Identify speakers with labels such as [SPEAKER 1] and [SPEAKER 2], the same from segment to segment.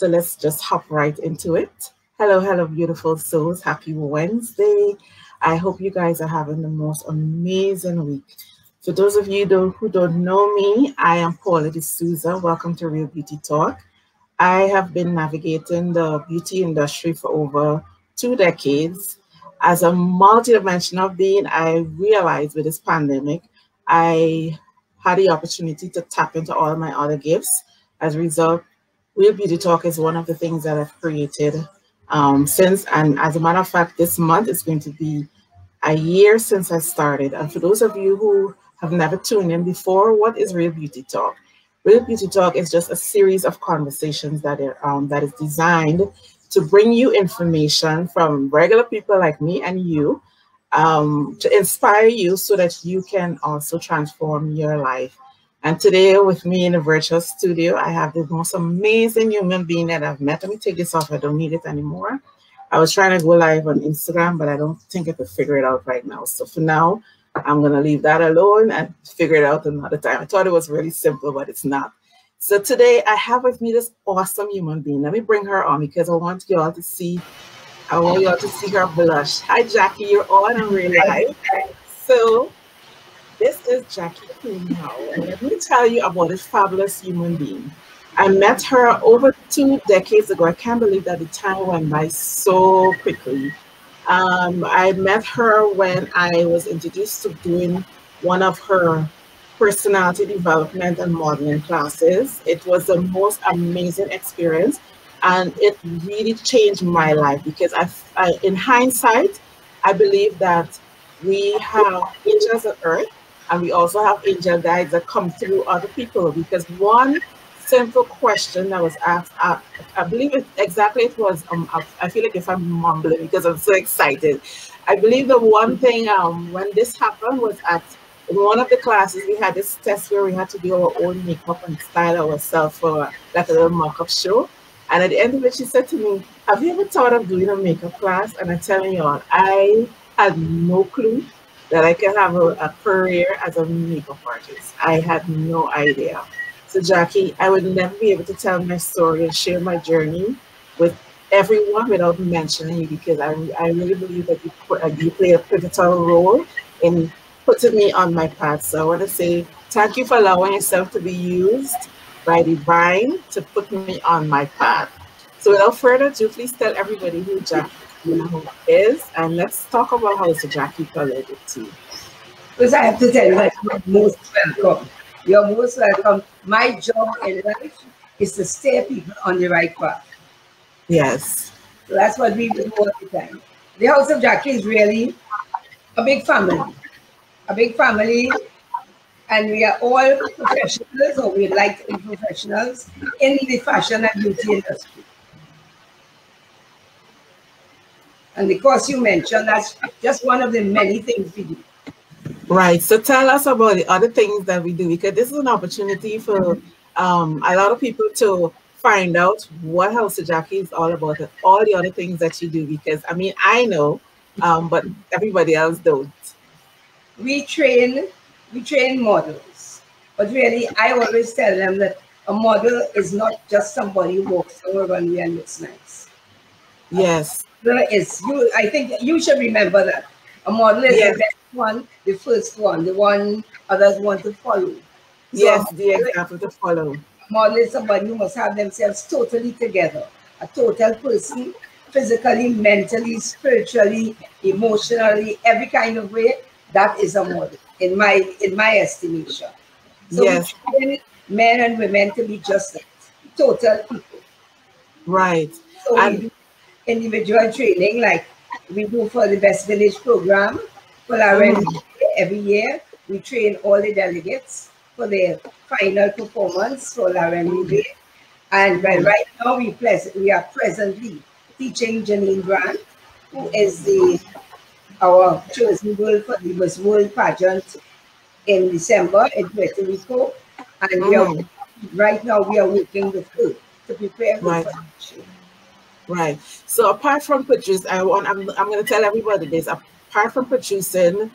[SPEAKER 1] So let's just hop right into it. Hello, hello, beautiful souls. Happy Wednesday. I hope you guys are having the most amazing week. For those of you who don't know me, I am Paulla De Souza. Welcome to Real Beauty Talk. I have been navigating the beauty industry for over two decades. As a multidimensional being, I realized with this pandemic, I had the opportunity to tap into all my other gifts. As a result, Real Beauty Talk is one of the things that I've created um, since. And as a matter of fact, this month is going to be a year since I started. And for those of you who have never tuned in before, what is Real Beauty Talk? Real Beauty Talk is just a series of conversations that are um, that is designed to bring you information from regular people like me and you um, to inspire you so that you can also transform your life. And today with me in the virtual studio, I have the most amazing human being that I've met. Let me take this off. I don't need it anymore. I was trying to go live on Instagram, but I don't think I could figure it out right now. So for now, I'm going to leave that alone and figure it out another time. I thought it was really simple, but it's not. So today I have with me this awesome human being. Let me bring her on because I want you all to see, I want you all to see her blush. Hi, Jacqui, you're on in real life. So this is Jacqui now, and let me tell you about this fabulous human being. I met her over two decades ago. I can't believe that the time went by so quickly. Um, I met her when I was introduced to doing one of her personality development and modeling classes. It was the most amazing experience and it really changed my life because I, I in hindsight, I believe that we have angels on earth and we also have angel guides that come through other people because one simple question that was asked, I, I believe it exactly it was, um, I, feel like if I'm mumbling because I'm so excited. I believe the one thing um, when this happened was at one of the classes, we had this test where we had to do our own makeup and style ourselves for like a little mock-up show. And at the end of it, she said to me, have you ever thought of doing a makeup class? And I'm telling you all, I had no clue that I could have a, a career as a makeup artist. I had no idea. So Jacqui, I would never be able to tell my story and share my journey with everyone without mentioning you because I, I really believe that you, you play a pivotal role in putting me on my path. So I want to say thank you for allowing yourself to be used by divine to put me on my path. So without further ado, please tell everybody who Jacqui is, and let's talk about how Sir Jacqui colored it too.
[SPEAKER 2] Because I have to tell you that you're most welcome. You're most welcome. My job in life is to steer people on the right path.
[SPEAKER 1] Yes.
[SPEAKER 2] So that's what we do all the time. The House of Jacqui is really a big family a big family, and we are all professionals, or we like to be professionals in the fashion and beauty industry. And the course you mentioned, that's just one of the many things we do.
[SPEAKER 1] Right. So tell us about the other things that we do, because this is an opportunity for um, a lot of people to find out what House of Jacqui is all about and all the other things that you do. Because I mean, I know, um, but everybody else don't
[SPEAKER 2] we train we train models but really i always tell them that a model is not just somebody who walks on a runway and looks nice
[SPEAKER 1] yes
[SPEAKER 2] there is you i think you should remember that a model is yes. the best one the first one the one others want to follow
[SPEAKER 1] so yes the example to follow
[SPEAKER 2] model is somebody who must have themselves totally together a total person physically mentally spiritually emotionally every kind of way that is a model in my in my estimation. So
[SPEAKER 1] yes.
[SPEAKER 2] men and women to be just that, total people.
[SPEAKER 1] Right.
[SPEAKER 2] So and individual training like we do for the Best Village program for our mm. every year. We train all the delegates for their final performance for our Day. And well, right now we, we are presently teaching Janine Grant, who is the our chosen girl for the Miss World pageant in December in Puerto Rico. And mm. we are, mm. right now we are working with her to prepare right. for
[SPEAKER 1] Right. So apart from producing, I want I'm, I'm going to tell everybody this. Apart from producing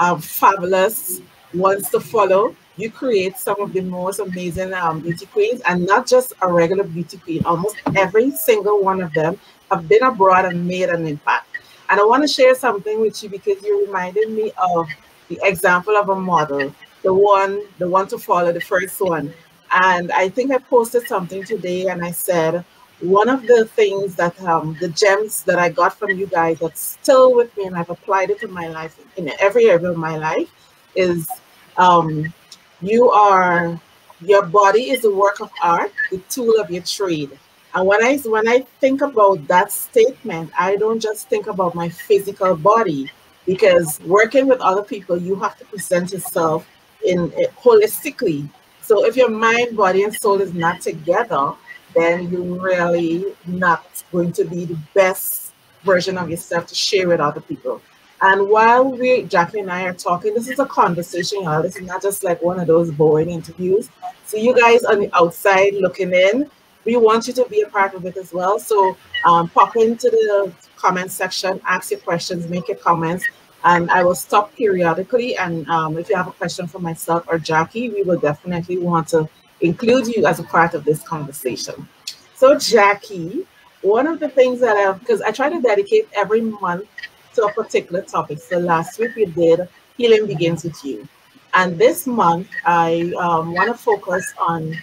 [SPEAKER 1] um, fabulous ones to follow, you create some of the most amazing um, beauty queens, and not just a regular beauty queen. Almost every single one of them have been abroad and made an impact. And I want to share something with you because you reminded me of the example of a model, the one, the one to follow, the first one. And I think I posted something today, and I said one of the things that um, the gems that I got from you guys that's still with me, and I've applied it in my life in every area of my life, is um, you are your body is a work of art, the tool of your trade. And when I when I think about that statement, I don't just think about my physical body because working with other people, you have to present yourself in holistically. So if your mind, body, and soul is not together, then you're really not going to be the best version of yourself to share with other people. And while we, Jacqui and I are talking, this is a conversation, y'all. This is not just like one of those boring interviews. So you guys on the outside looking in, we want you to be a part of it as well. So um, pop into the comment section, ask your questions, make your comments, and I will stop periodically. And um, if you have a question for myself or Jacqui, we will definitely want to include you as a part of this conversation. So Jacqui, one of the things that I, because I try to dedicate every month to a particular topic. So last week we did Healing Begins With You. And this month I um, want to focus on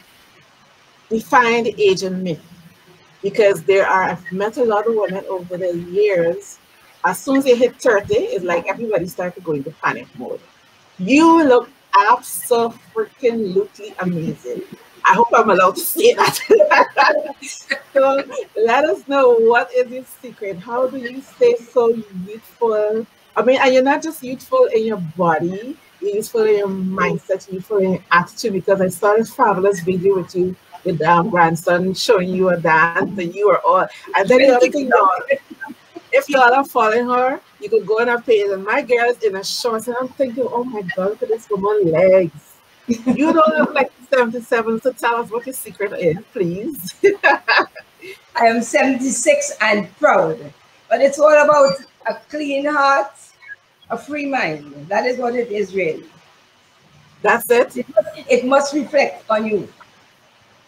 [SPEAKER 1] define the aging myth because there are, I've met a lot of women over the years. As soon as they hit 30, it's like everybody starts to go into panic mode. You look absolutely amazing. I hope I'm allowed to say that. so let us know what is your secret. How do you stay so youthful? I mean, and you're not just youthful in your body, you're youthful in your mindset, youthful in your attitude. Because I saw this fabulous video with you with um, grandson showing you a dance, and you are all. And then the other thing, if y'all are following her, you could go on her page. And my girl is in a shorts, and I'm thinking, oh my god, look at this woman's legs you don't look like 77, so tell us what your secret is, please.
[SPEAKER 2] I am 76 and proud. But it's all about a clean heart, a free mind. That is what it is really.
[SPEAKER 1] That's it?
[SPEAKER 2] It must, it must reflect on you.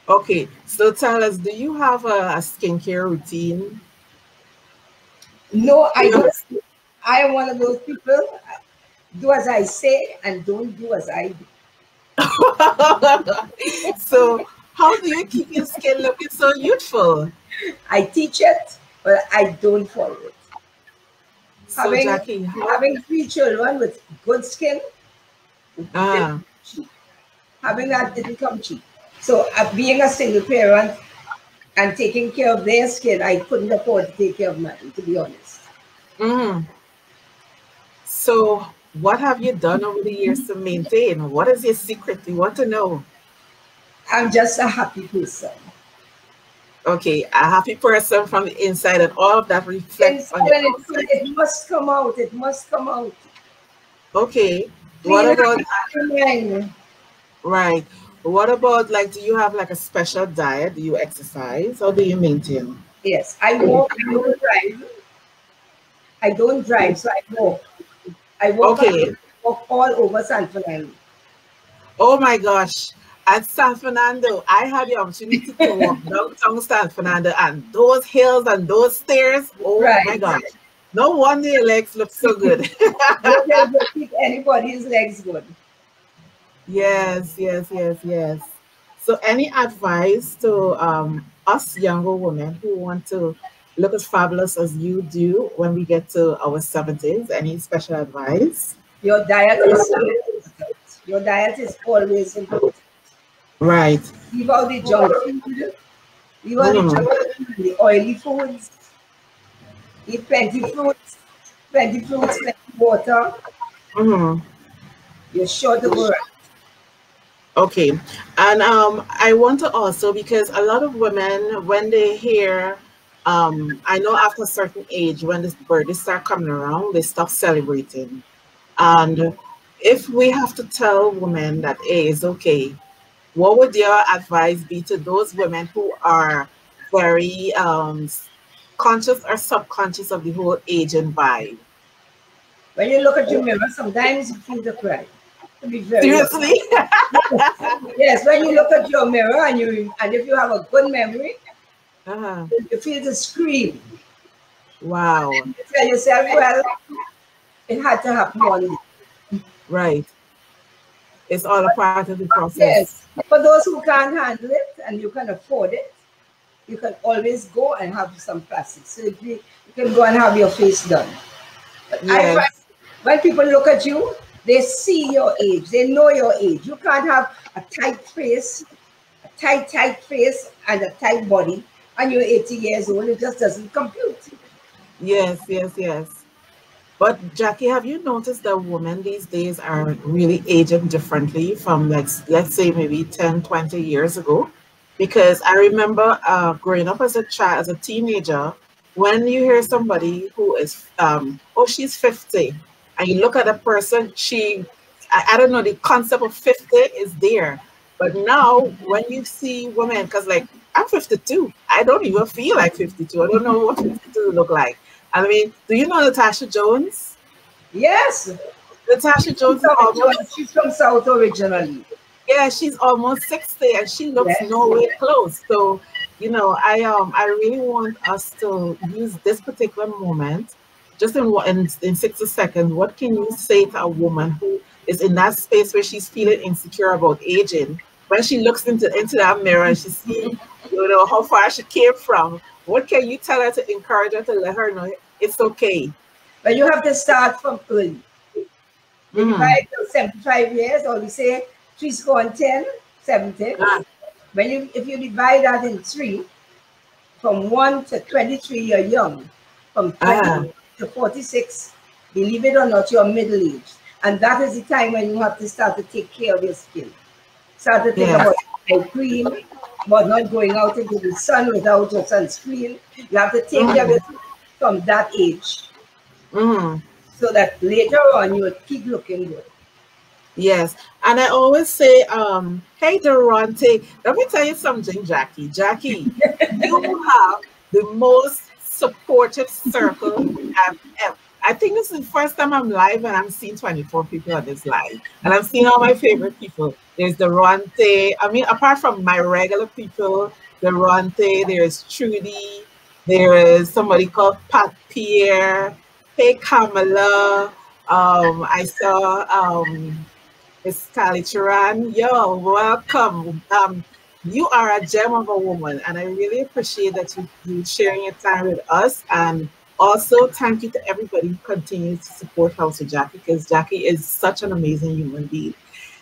[SPEAKER 1] Okay, so tell us, do you have a, a skincare routine?
[SPEAKER 2] No, I don't. I am one of those people, do as I say and don't do as I do.
[SPEAKER 1] so how do you keep your skin looking so youthful?
[SPEAKER 2] I teach it, but I don't follow it.
[SPEAKER 1] So having, Jacqui,
[SPEAKER 2] having three children with good skin, ah. having that didn't come cheap. So uh, being a single parent and taking care of their skin, I couldn't afford to take care of mine, to be honest.
[SPEAKER 1] Mm. So what have you done over the years to maintain? What is your secret? We want to know.
[SPEAKER 2] I'm just a happy person.
[SPEAKER 1] Okay, a happy person from the inside, and all of that reflects on
[SPEAKER 2] your it, it must come out. It must come out.
[SPEAKER 1] Okay. What about right? What about like? Do you have like a special diet? Do you exercise? How do you maintain?
[SPEAKER 2] Yes, I walk. I don't drive. I don't drive, so I walk. I walk, okay. walk all over San Fernando.
[SPEAKER 1] Oh my gosh. At San Fernando, I had the opportunity to walk downtown San Fernando and those hills and those stairs. Oh right. my gosh. No wonder your legs look so good.
[SPEAKER 2] keep anybody's legs good.
[SPEAKER 1] Yes, yes, yes, yes. So any advice to um, us younger women who want to look as fabulous as you do when we get to our 70s? Any special advice?
[SPEAKER 2] Your diet is your diet is always important.
[SPEAKER 1] Right.
[SPEAKER 2] Leave out the junk food. Leave out mm. the junk food, the oily foods. Eat plenty fruits, plenty fruits, plenty water. Mm. You're sure to right.
[SPEAKER 1] Okay, and um, I want to also because a lot of women when they hear um, I know after a certain age, when the birthdays start coming around, they stop celebrating. And if we have to tell women that, hey, it's okay, what would your advice be to those women who are very um, conscious or subconscious of the whole aging vibe?
[SPEAKER 2] When you look at your mirror, sometimes you feel the cry.
[SPEAKER 1] Seriously?
[SPEAKER 2] yes, when you look at your mirror and you and if you have a good memory,
[SPEAKER 1] uh-huh.
[SPEAKER 2] you feel the scream.
[SPEAKER 1] Wow.
[SPEAKER 2] You tell yourself, well, it had to happen one.
[SPEAKER 1] Right. It's all a part of the process.
[SPEAKER 2] Yes. For those who can't handle it and you can afford it, you can always go and have some plastic surgery. You can go and have your face done. But I find when people look at you, they see your age, they know your age. You can't have a tight face, a tight, tight face, and a tight body, and you're 80 years old. It just doesn't compute.
[SPEAKER 1] Yes, yes, yes. But Jacqui, have you noticed that women these days are really aging differently from let's let's say maybe 10, 20 years ago? Because I remember uh, growing up as a child, as a teenager, when you hear somebody who is um, oh she's 50, and you look at a person, she I, I don't know, the concept of 50 is there. But now when you see women, because like I'm 52, I don't even feel like 52. I don't know what 52 look like. I mean, do you know Natasha Jones?
[SPEAKER 2] Yes.
[SPEAKER 1] Natasha Jones is almost,
[SPEAKER 2] She's from South originally.
[SPEAKER 1] yeah, she's almost 60 and she looks
[SPEAKER 2] Yes.
[SPEAKER 1] nowhere close. So, you know, I um I really want us to use this particular moment just in in, in 60 seconds. What can you say to a woman who is in that space where she's feeling insecure about aging? When she looks into into that mirror and she sees, you know, how far she came from, what can you tell her to encourage her to let her know it's okay?
[SPEAKER 2] But you have to start from early.
[SPEAKER 1] Mhm.
[SPEAKER 2] Divide till 75 years, or we say three score and 10, 70.
[SPEAKER 1] Ah.
[SPEAKER 2] When you if you divide that in three, from 1 to 23, you're young. From 20
[SPEAKER 1] Ah.
[SPEAKER 2] To 46, believe it or not, you're middle aged. And that is the time when you have to start to take care of your skin. Start to think
[SPEAKER 1] Yeah.
[SPEAKER 2] about cream, but not going out into the sun without your sunscreen. You have to take care of it from that age
[SPEAKER 1] Mhm.
[SPEAKER 2] so that later on you will keep looking good.
[SPEAKER 1] Yes, and I always say, um, hey Durante, let me tell you something, Jacqui. Jacqui, you have the most supportive circle I've ever. I think this is the first time I'm live and I'm seeing 24 people on this live. And I'm seeing all my favorite people. There's Durante. I mean, apart from my regular people, Durante, there's Trudy, there is somebody called Pat Pierre. Hey Kamala. Um, I saw um Miss Kali Charan. Yo, welcome. Um, you are a gem of a woman, and I really appreciate that you, you sharing your time with us. And also, thank you to everybody who continues to support House of Jacqui because Jacqui is such an amazing human being.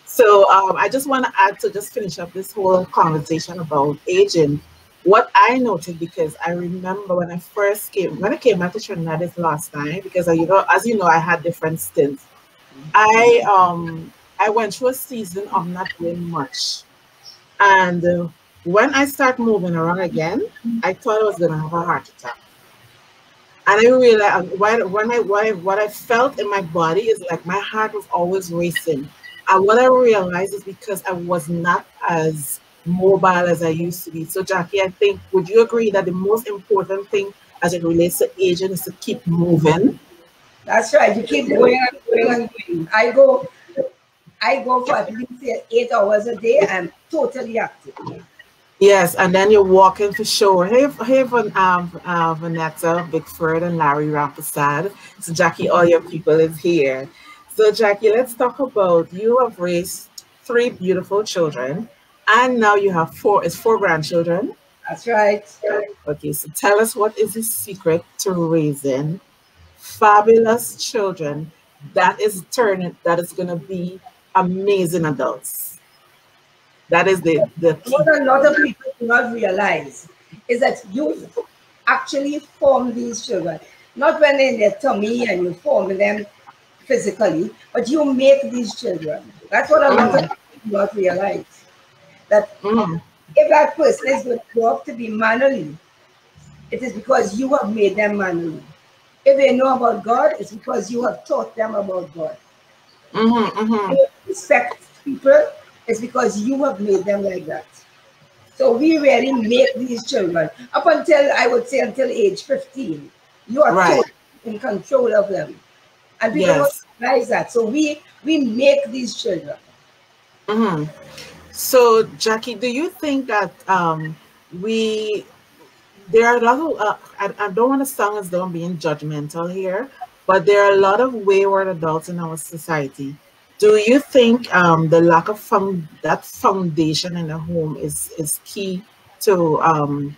[SPEAKER 1] So, um, I just want to add to just finish up this whole conversation about aging. What I noted because I remember when I first came, when I came back to Trinidad this last time, because I, you know, as you know, I had different stints. I um I went through a season of not doing much. And uh, when I start moving around again, I thought I was gonna have a heart attack. And I realized when, when I what I what I felt in my body is like my heart was always racing. And what I realized is because I was not as mobile as I used to be. So Jacqui, I think would you agree that the most important thing as it relates to aging is to keep moving?
[SPEAKER 2] That's right. You keep going and going and going. I go, I go for at least eight hours a day. I'm totally active.
[SPEAKER 1] Yes, and then you're walking for sure. Hey, hey, Van, um, uh, Vanessa, Bickford, and Larry Rampersad. So, Jacqui, all your people is here. So, Jacqui, let's talk about you have raised three beautiful children, and now you have four. It's four grandchildren.
[SPEAKER 2] That's right.
[SPEAKER 1] Okay, so tell us what is the secret to raising fabulous children that is turning that is going to be amazing adults. That is the the key.
[SPEAKER 2] What a lot of people do not realize is that you actually form these children, not when in their tummy and you form them physically, but you make these children. That's what a lot of people do not realize. That
[SPEAKER 1] Mm,
[SPEAKER 2] if that person is going to grow up to be manly, it is because you have made them manly. If they know about God, it's because you have taught them about God.
[SPEAKER 1] Mhm, mhm.
[SPEAKER 2] If they respect people, it's because you have made them like that. So we really make these children up until I would say until age 15. You are
[SPEAKER 1] Right.
[SPEAKER 2] totally in control of them. And people
[SPEAKER 1] Yes.
[SPEAKER 2] don't realize that. So we We make these children.
[SPEAKER 1] Mm-hmm. So, Jacqui, do you think that um, we there are a lot of uh, I, I don't want to sound as though I'm being judgmental here, but there are a lot of wayward adults in our society. Do you think um, the lack of found, that foundation in the home is is key to um,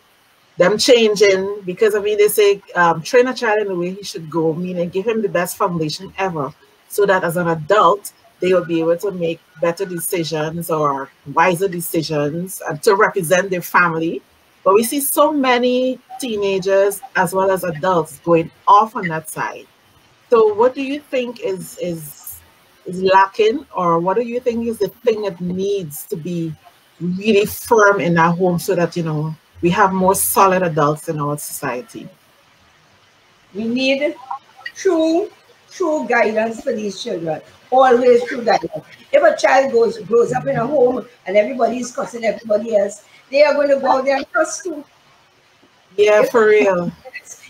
[SPEAKER 1] them changing? Because I mean, they say um, train a child in the way he should go, meaning give him the best foundation ever, so that as an adult they will be able to make better decisions or wiser decisions and to represent their family. But we see so many teenagers as well as adults going off on that side. So what do you think is is is lacking or what do you think is the thing that needs to be really firm in our home so that you know we have more solid adults in our society?
[SPEAKER 2] We need true true guidance for these children always true guidance. If a child goes grows up in a home and everybody is cussing everybody else, they are going to go out there and cuss too.
[SPEAKER 1] Yeah, if, for real.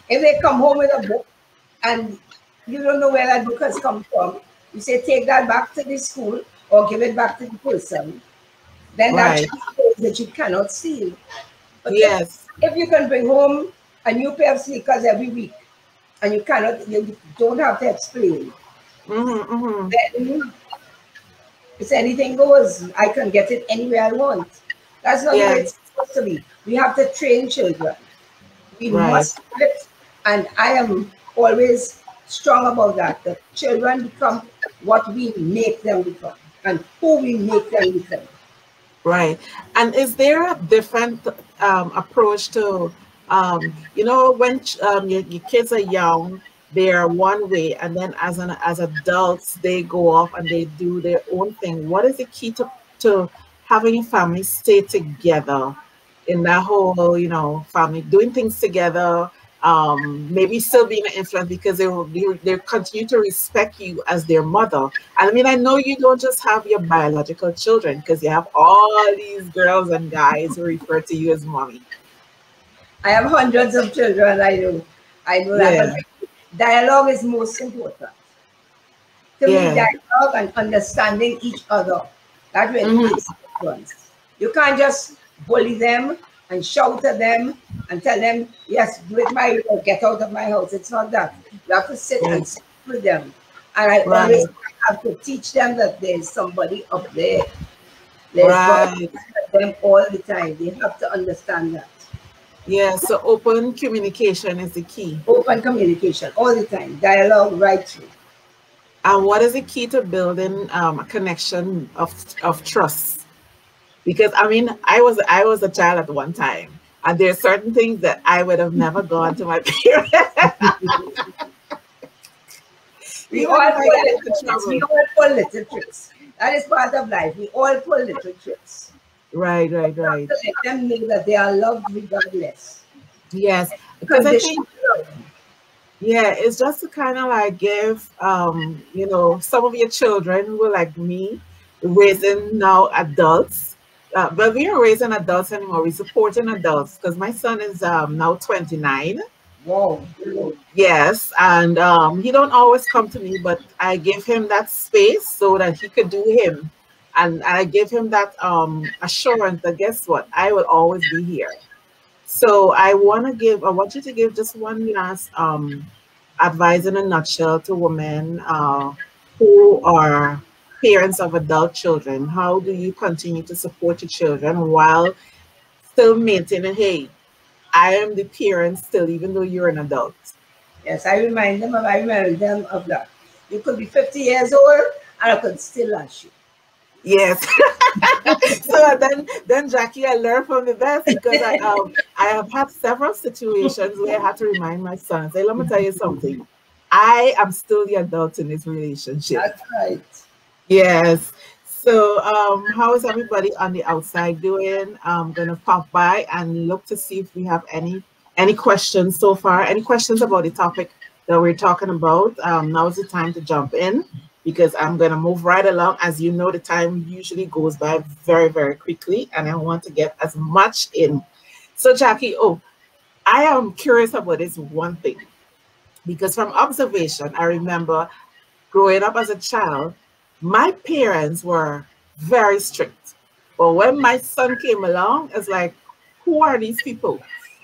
[SPEAKER 2] If they come home with a book and you don't know where that book has come from, you say take that back to the school or give it back to the person. Then right. that that you cannot steal. But
[SPEAKER 1] yes.
[SPEAKER 2] If, you can bring home a new pair of sneakers every week and you cannot, you don't have to explain
[SPEAKER 1] Mm-hmm, mm-hmm.
[SPEAKER 2] Then if anything goes, I can get it anywhere I want. That's not yes. it's supposed to be. We have to train children. We right. must it, and I am always strong about that. That children become what we make them become and who we make them become.
[SPEAKER 1] Right. And is there a different um, approach to, um, you know, when um, your, your kids are young, they are one way and then as an as adults they go off and they do their own thing what is the key to to having family stay together in that whole you know family doing things together um maybe still being an influence because they will they continue to respect you as their mother and i mean i know you don't just have your biological children because you have all these girls and guys who refer to you as mommy
[SPEAKER 2] i have hundreds of children i know i know that yeah dialogue is most important. To yeah. me, dialogue and understanding each other. That really makes difference. You can't just bully them and shout at them and tell them, yes, do it my way, get out of my house. It's not that. You have to sit and sit with them. And I right. always have to teach them that there's somebody up there. There's right. them all the time. They have to understand that.
[SPEAKER 1] Yeah, so open communication is the key.
[SPEAKER 2] Open communication all the time, dialogue right through.
[SPEAKER 1] And what is the key to building um, a connection of, of trust? Because I mean, I was I was a child at one time, and there are certain things that I would have never gone to my parents.
[SPEAKER 2] we, all pull little, we all pull little tricks. That is part of life. We all pull little tricks.
[SPEAKER 1] Right, right, right.
[SPEAKER 2] let them know that they are loved regardless.
[SPEAKER 1] Yes, because I think, yeah, it's just to kind of like give, um, you know, some of your children who are like me, raising now adults. Uh, but we are raising adults anymore. We're supporting adults because my son is um, now 29.
[SPEAKER 2] Wow.
[SPEAKER 1] Yes, and um, he don't always come to me, but I give him that space so that he could do him and I give him that um, assurance that guess what, I will always be here. So I want to give, I want you to give just one last um, advice in a nutshell to women uh, who are parents of adult children. How do you continue to support your children while still maintaining, hey, I am the parent still, even though you're an adult?
[SPEAKER 2] Yes, I remind them of, I remind them of that. You could be 50 years old and I could still ask you.
[SPEAKER 1] Yes. so then, then Jacqui, I learned from the best because I um I have had several situations where I had to remind my son, say, let me tell you something. I am still the adult in this relationship.
[SPEAKER 2] That's right.
[SPEAKER 1] Yes. So um, how is everybody on the outside doing? I'm gonna pop by and look to see if we have any any questions so far. Any questions about the topic that we're talking about? Um, now is the time to jump in because I'm going to move right along. As you know, the time usually goes by very, very quickly, and I want to get as much in. So, Jacqui, oh, I am curious about this one thing because from observation, I remember growing up as a child, my parents were very strict. But when my son came along, it's like, who are these people?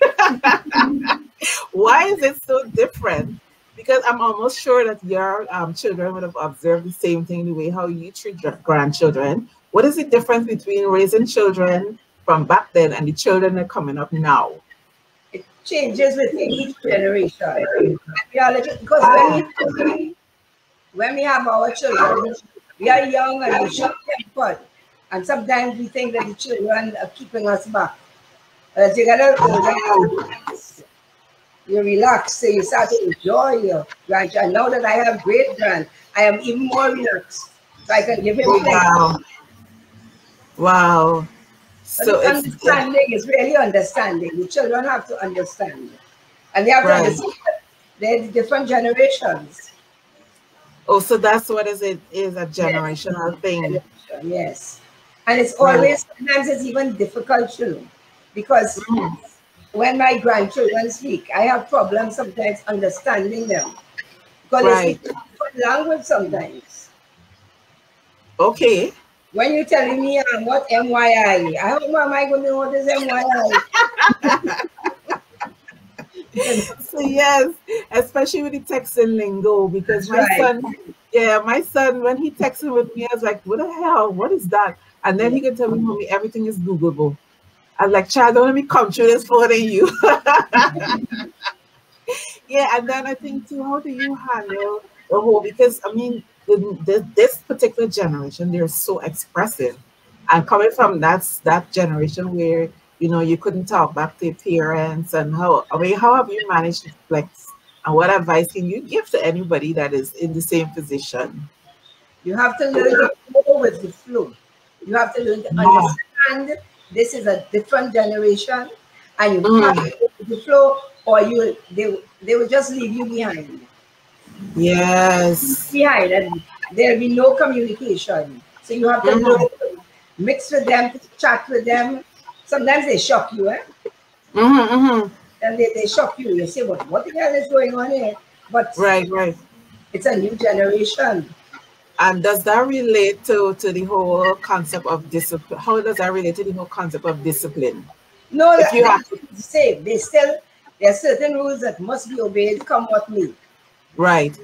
[SPEAKER 1] Why is it so different? Because I'm almost sure that your um, children would have observed the same thing the way how you treat your grandchildren. What is the difference between raising children from back then and the children that are coming up now?
[SPEAKER 2] It changes with each generation. Yeah, Because when we, when we have our children, we are young and we short tempered. And sometimes we think that the children are keeping us back. As you get older, you relax, so you start to enjoy your grandchild. Now that I have great grand, I am even more relaxed. So I can give him
[SPEAKER 1] Wow. Wow.
[SPEAKER 2] So understanding is really understanding. The children have to understand. And they have right. to understand they're the different generations.
[SPEAKER 1] Oh, so that's what is it is a generational yes. thing.
[SPEAKER 2] Yes. And it's always sometimes it's even difficult to because mm. when my grandchildren speak, I have problems sometimes understanding them. Because right. it's different language sometimes.
[SPEAKER 1] Okay.
[SPEAKER 2] When you're telling me um, what MYI, I don't how am I going to know what is MYI?
[SPEAKER 1] so yes, especially with the texting lingo, because my right. son, yeah, my son, when he texted with me, I was like, what the hell? What is that? And then he can tell me, mommy, everything is Googleable. I'm like, child, don't let me come through this for you. yeah, and then I think too, how do you handle the whole because I mean the, the, this particular generation, they're so expressive. And coming from that that generation where you know you couldn't talk back to your parents and how I mean how have you managed to flex and what advice can you give to anybody that is in the same position?
[SPEAKER 2] You have to learn to flow with the flow. You have to learn to understand this is a different generation and you mm. have to go with the flow or you they, they will just leave you behind.
[SPEAKER 1] Yes.
[SPEAKER 2] Behind and there'll be no communication. So you have to mm mix with them, chat with them, sometimes they shock you, eh?
[SPEAKER 1] Mm-hmm, mm-hmm.
[SPEAKER 2] And they, they shock you. You say, what, what the hell is going on here? But
[SPEAKER 1] right, right.
[SPEAKER 2] It's a new generation.
[SPEAKER 1] And does that relate to, to the whole concept of discipline? How does that relate to the whole concept of discipline?
[SPEAKER 2] No, if you have to say they still there are certain rules that must be obeyed, come what may.
[SPEAKER 1] Right.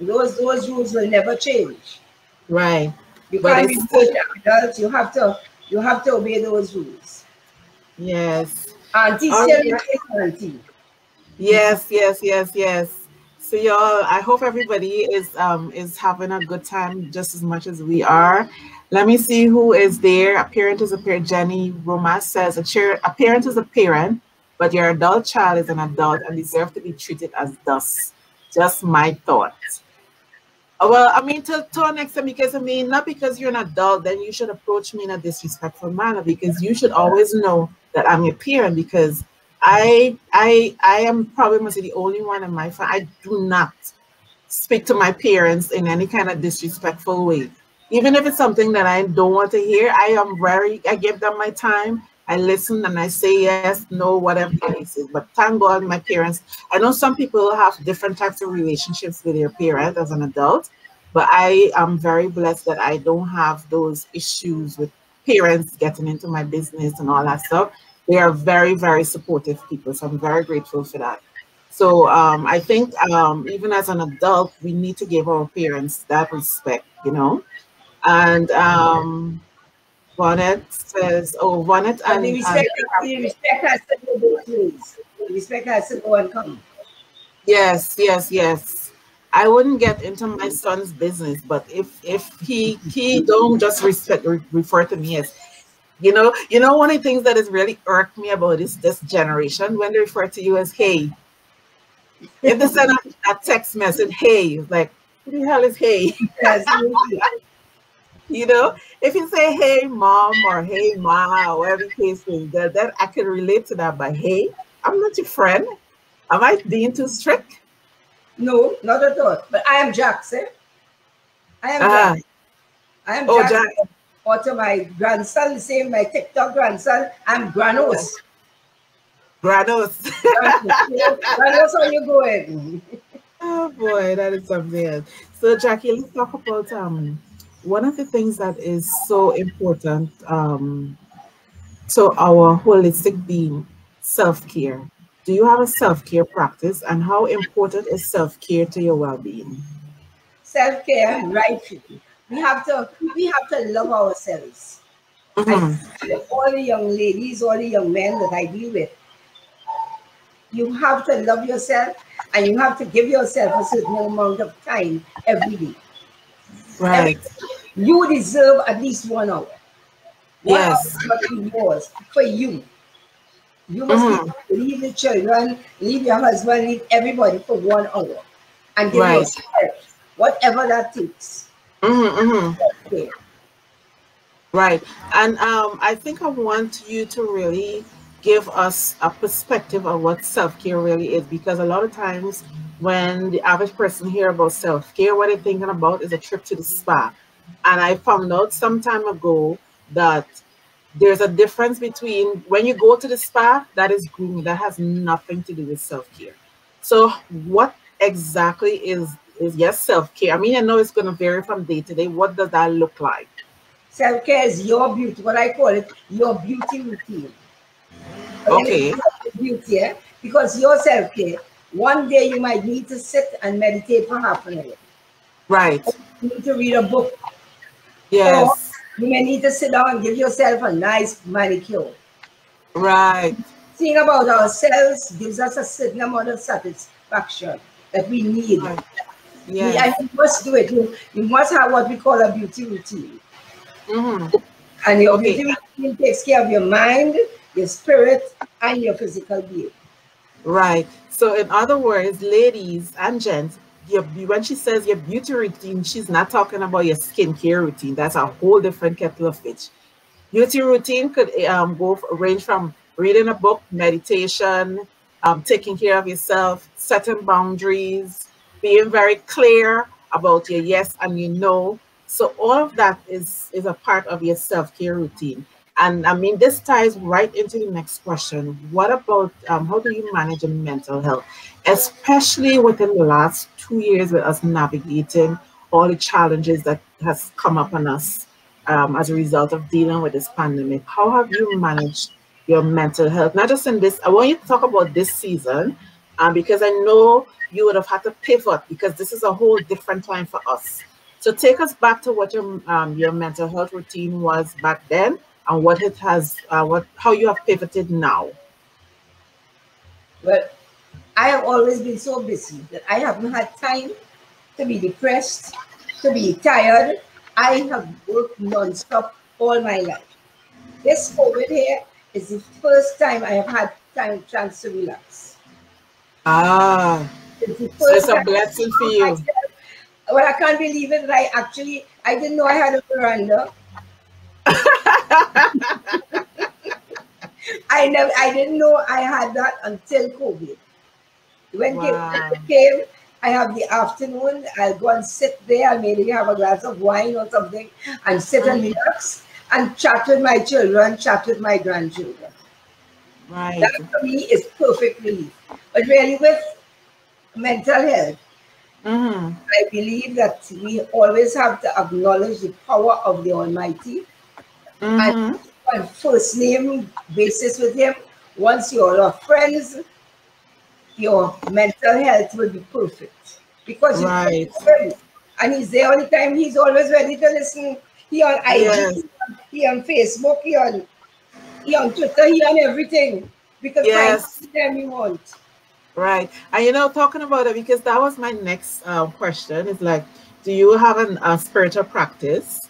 [SPEAKER 2] Those those rules will never change.
[SPEAKER 1] Right.
[SPEAKER 2] You adults, you have to you have to obey those rules.
[SPEAKER 1] Yes.
[SPEAKER 2] Auntie still auntie.
[SPEAKER 1] Yes, yes, yes, yes. So y'all, I hope everybody is um is having a good time just as much as we are. Let me see who is there. A parent is a parent. Jenny Roma says a, chair, a parent is a parent, but your adult child is an adult and deserve to be treated as thus. Just my thoughts. Well, I mean, to, to an extent, because I mean, not because you're an adult, then you should approach me in a disrespectful manner, because you should always know that I'm your parent, because I I I am probably must be the only one in my family. I do not speak to my parents in any kind of disrespectful way. Even if it's something that I don't want to hear, I am very I give them my time. I listen and I say yes, no, whatever the case is. But thank God, my parents. I know some people have different types of relationships with their parents as an adult, but I am very blessed that I don't have those issues with parents getting into my business and all that stuff. They are very, very supportive people. So I'm very grateful for that. So um, I think um, even as an adult, we need to give our parents that respect, you know. And um, Bonnet says, oh, Bonnet and,
[SPEAKER 2] and respect, and, respect has to go both ways. Respect has to go and come.
[SPEAKER 1] Yes, yes, yes. I wouldn't get into my son's business, but if if he he don't just respect refer to me as, you know, you know one of the things that has really irked me about this this generation when they refer to you as hey. If they send a, a text message, hey, like, who the hell is hey? Yes, you know, if you say hey mom or hey ma or whatever the case is, that, that I can relate to that. But hey, I'm not your friend. Am I being too strict?
[SPEAKER 2] No, not at all. But I am Jackson. I am. Ah. Jack. I am oh. Jack. Or to my grandson, the same my TikTok grandson, I'm Granos.
[SPEAKER 1] Granos.
[SPEAKER 2] Granos, how you going?
[SPEAKER 1] Oh boy, that is something else. So Jacqui, let's talk about um one of the things that is so important um, to our holistic being, self-care. Do you have a self-care practice and how important is self-care to your well-being?
[SPEAKER 2] Self-care, right. We have to we have to love ourselves. Mm-hmm. all the young ladies, all the young men that I deal with, you have to love yourself and you have to give yourself a certain amount of time every day.
[SPEAKER 1] Right.
[SPEAKER 2] You deserve at least one hour.
[SPEAKER 1] One yes.
[SPEAKER 2] Hour yours for you. You must mm-hmm. leave the children, leave your husband, leave everybody for one hour. And give right. yourself whatever that takes.
[SPEAKER 1] Mm-hmm, mm-hmm. Right. And um, I think I want you to really give us a perspective of what self-care really is because a lot of times when the average person hear about self-care what they're thinking about is a trip to the spa and i found out some time ago that there's a difference between when you go to the spa that is grooming that has nothing to do with self-care so what exactly is is yes self-care i mean i know it's going to vary from day to day what does that look like
[SPEAKER 2] self-care is your beauty what i call it your beauty routine
[SPEAKER 1] Okay.
[SPEAKER 2] Beauty, yeah? Because your self care, one day you might need to sit and meditate for half an hour.
[SPEAKER 1] Right.
[SPEAKER 2] You need to read a book.
[SPEAKER 1] Yes.
[SPEAKER 2] Or you may need to sit down and give yourself a nice manicure.
[SPEAKER 1] Right.
[SPEAKER 2] Seeing about ourselves gives us a certain amount of satisfaction that we need. Right.
[SPEAKER 1] Yes.
[SPEAKER 2] And you must do it. You, you must have what we call a beauty routine.
[SPEAKER 1] Mm-hmm.
[SPEAKER 2] And your okay. beauty routine takes care of your mind, your spirit, and your physical being.
[SPEAKER 1] Right. So, in other words, ladies and gents, your, when she says your beauty routine, she's not talking about your skincare routine. That's a whole different kettle of fish. Beauty routine could um, go range from reading a book, meditation, um, taking care of yourself, setting boundaries, being very clear about your yes and your no. So all of that is is a part of your self care routine. And I mean, this ties right into the next question. What about um, how do you manage your mental health, especially within the last two years with us navigating all the challenges that has come up on us um, as a result of dealing with this pandemic? How have you managed your mental health? Not just in this, I want you to talk about this season um, because I know you would have had to pivot because this is a whole different time for us. So take us back to what your um, your mental health routine was back then and what it has, uh, what how you have pivoted now?
[SPEAKER 2] Well, I have always been so busy that I haven't had time to be depressed, to be tired. I have worked non-stop all my life. This COVID here is the first time I have had time chance to relax.
[SPEAKER 1] Ah, it's, so it's a blessing for you. Myself.
[SPEAKER 2] Well, I can't believe it. I actually, I didn't know I had a veranda. I never, I didn't know I had that until COVID. When wow. it came, I have the afternoon, I'll go and sit there, and maybe have a glass of wine or something, and sit and mm. relax and chat with my children, chat with my grandchildren.
[SPEAKER 1] Right.
[SPEAKER 2] That for me is perfect relief. But really, with mental health,
[SPEAKER 1] mm-hmm.
[SPEAKER 2] I believe that we always have to acknowledge the power of the Almighty
[SPEAKER 1] Mm-hmm. And
[SPEAKER 2] on first name basis with him, once you're all friends, your mental health will be perfect. Because
[SPEAKER 1] right.
[SPEAKER 2] and he's there all the time, he's always ready to listen. He on IG, yes. he on Facebook, he on on Twitter, he on everything. Because
[SPEAKER 1] yes.
[SPEAKER 2] time you want.
[SPEAKER 1] Right. And you know, talking about it, because that was my next uh, question is like, do you have an, a spiritual practice?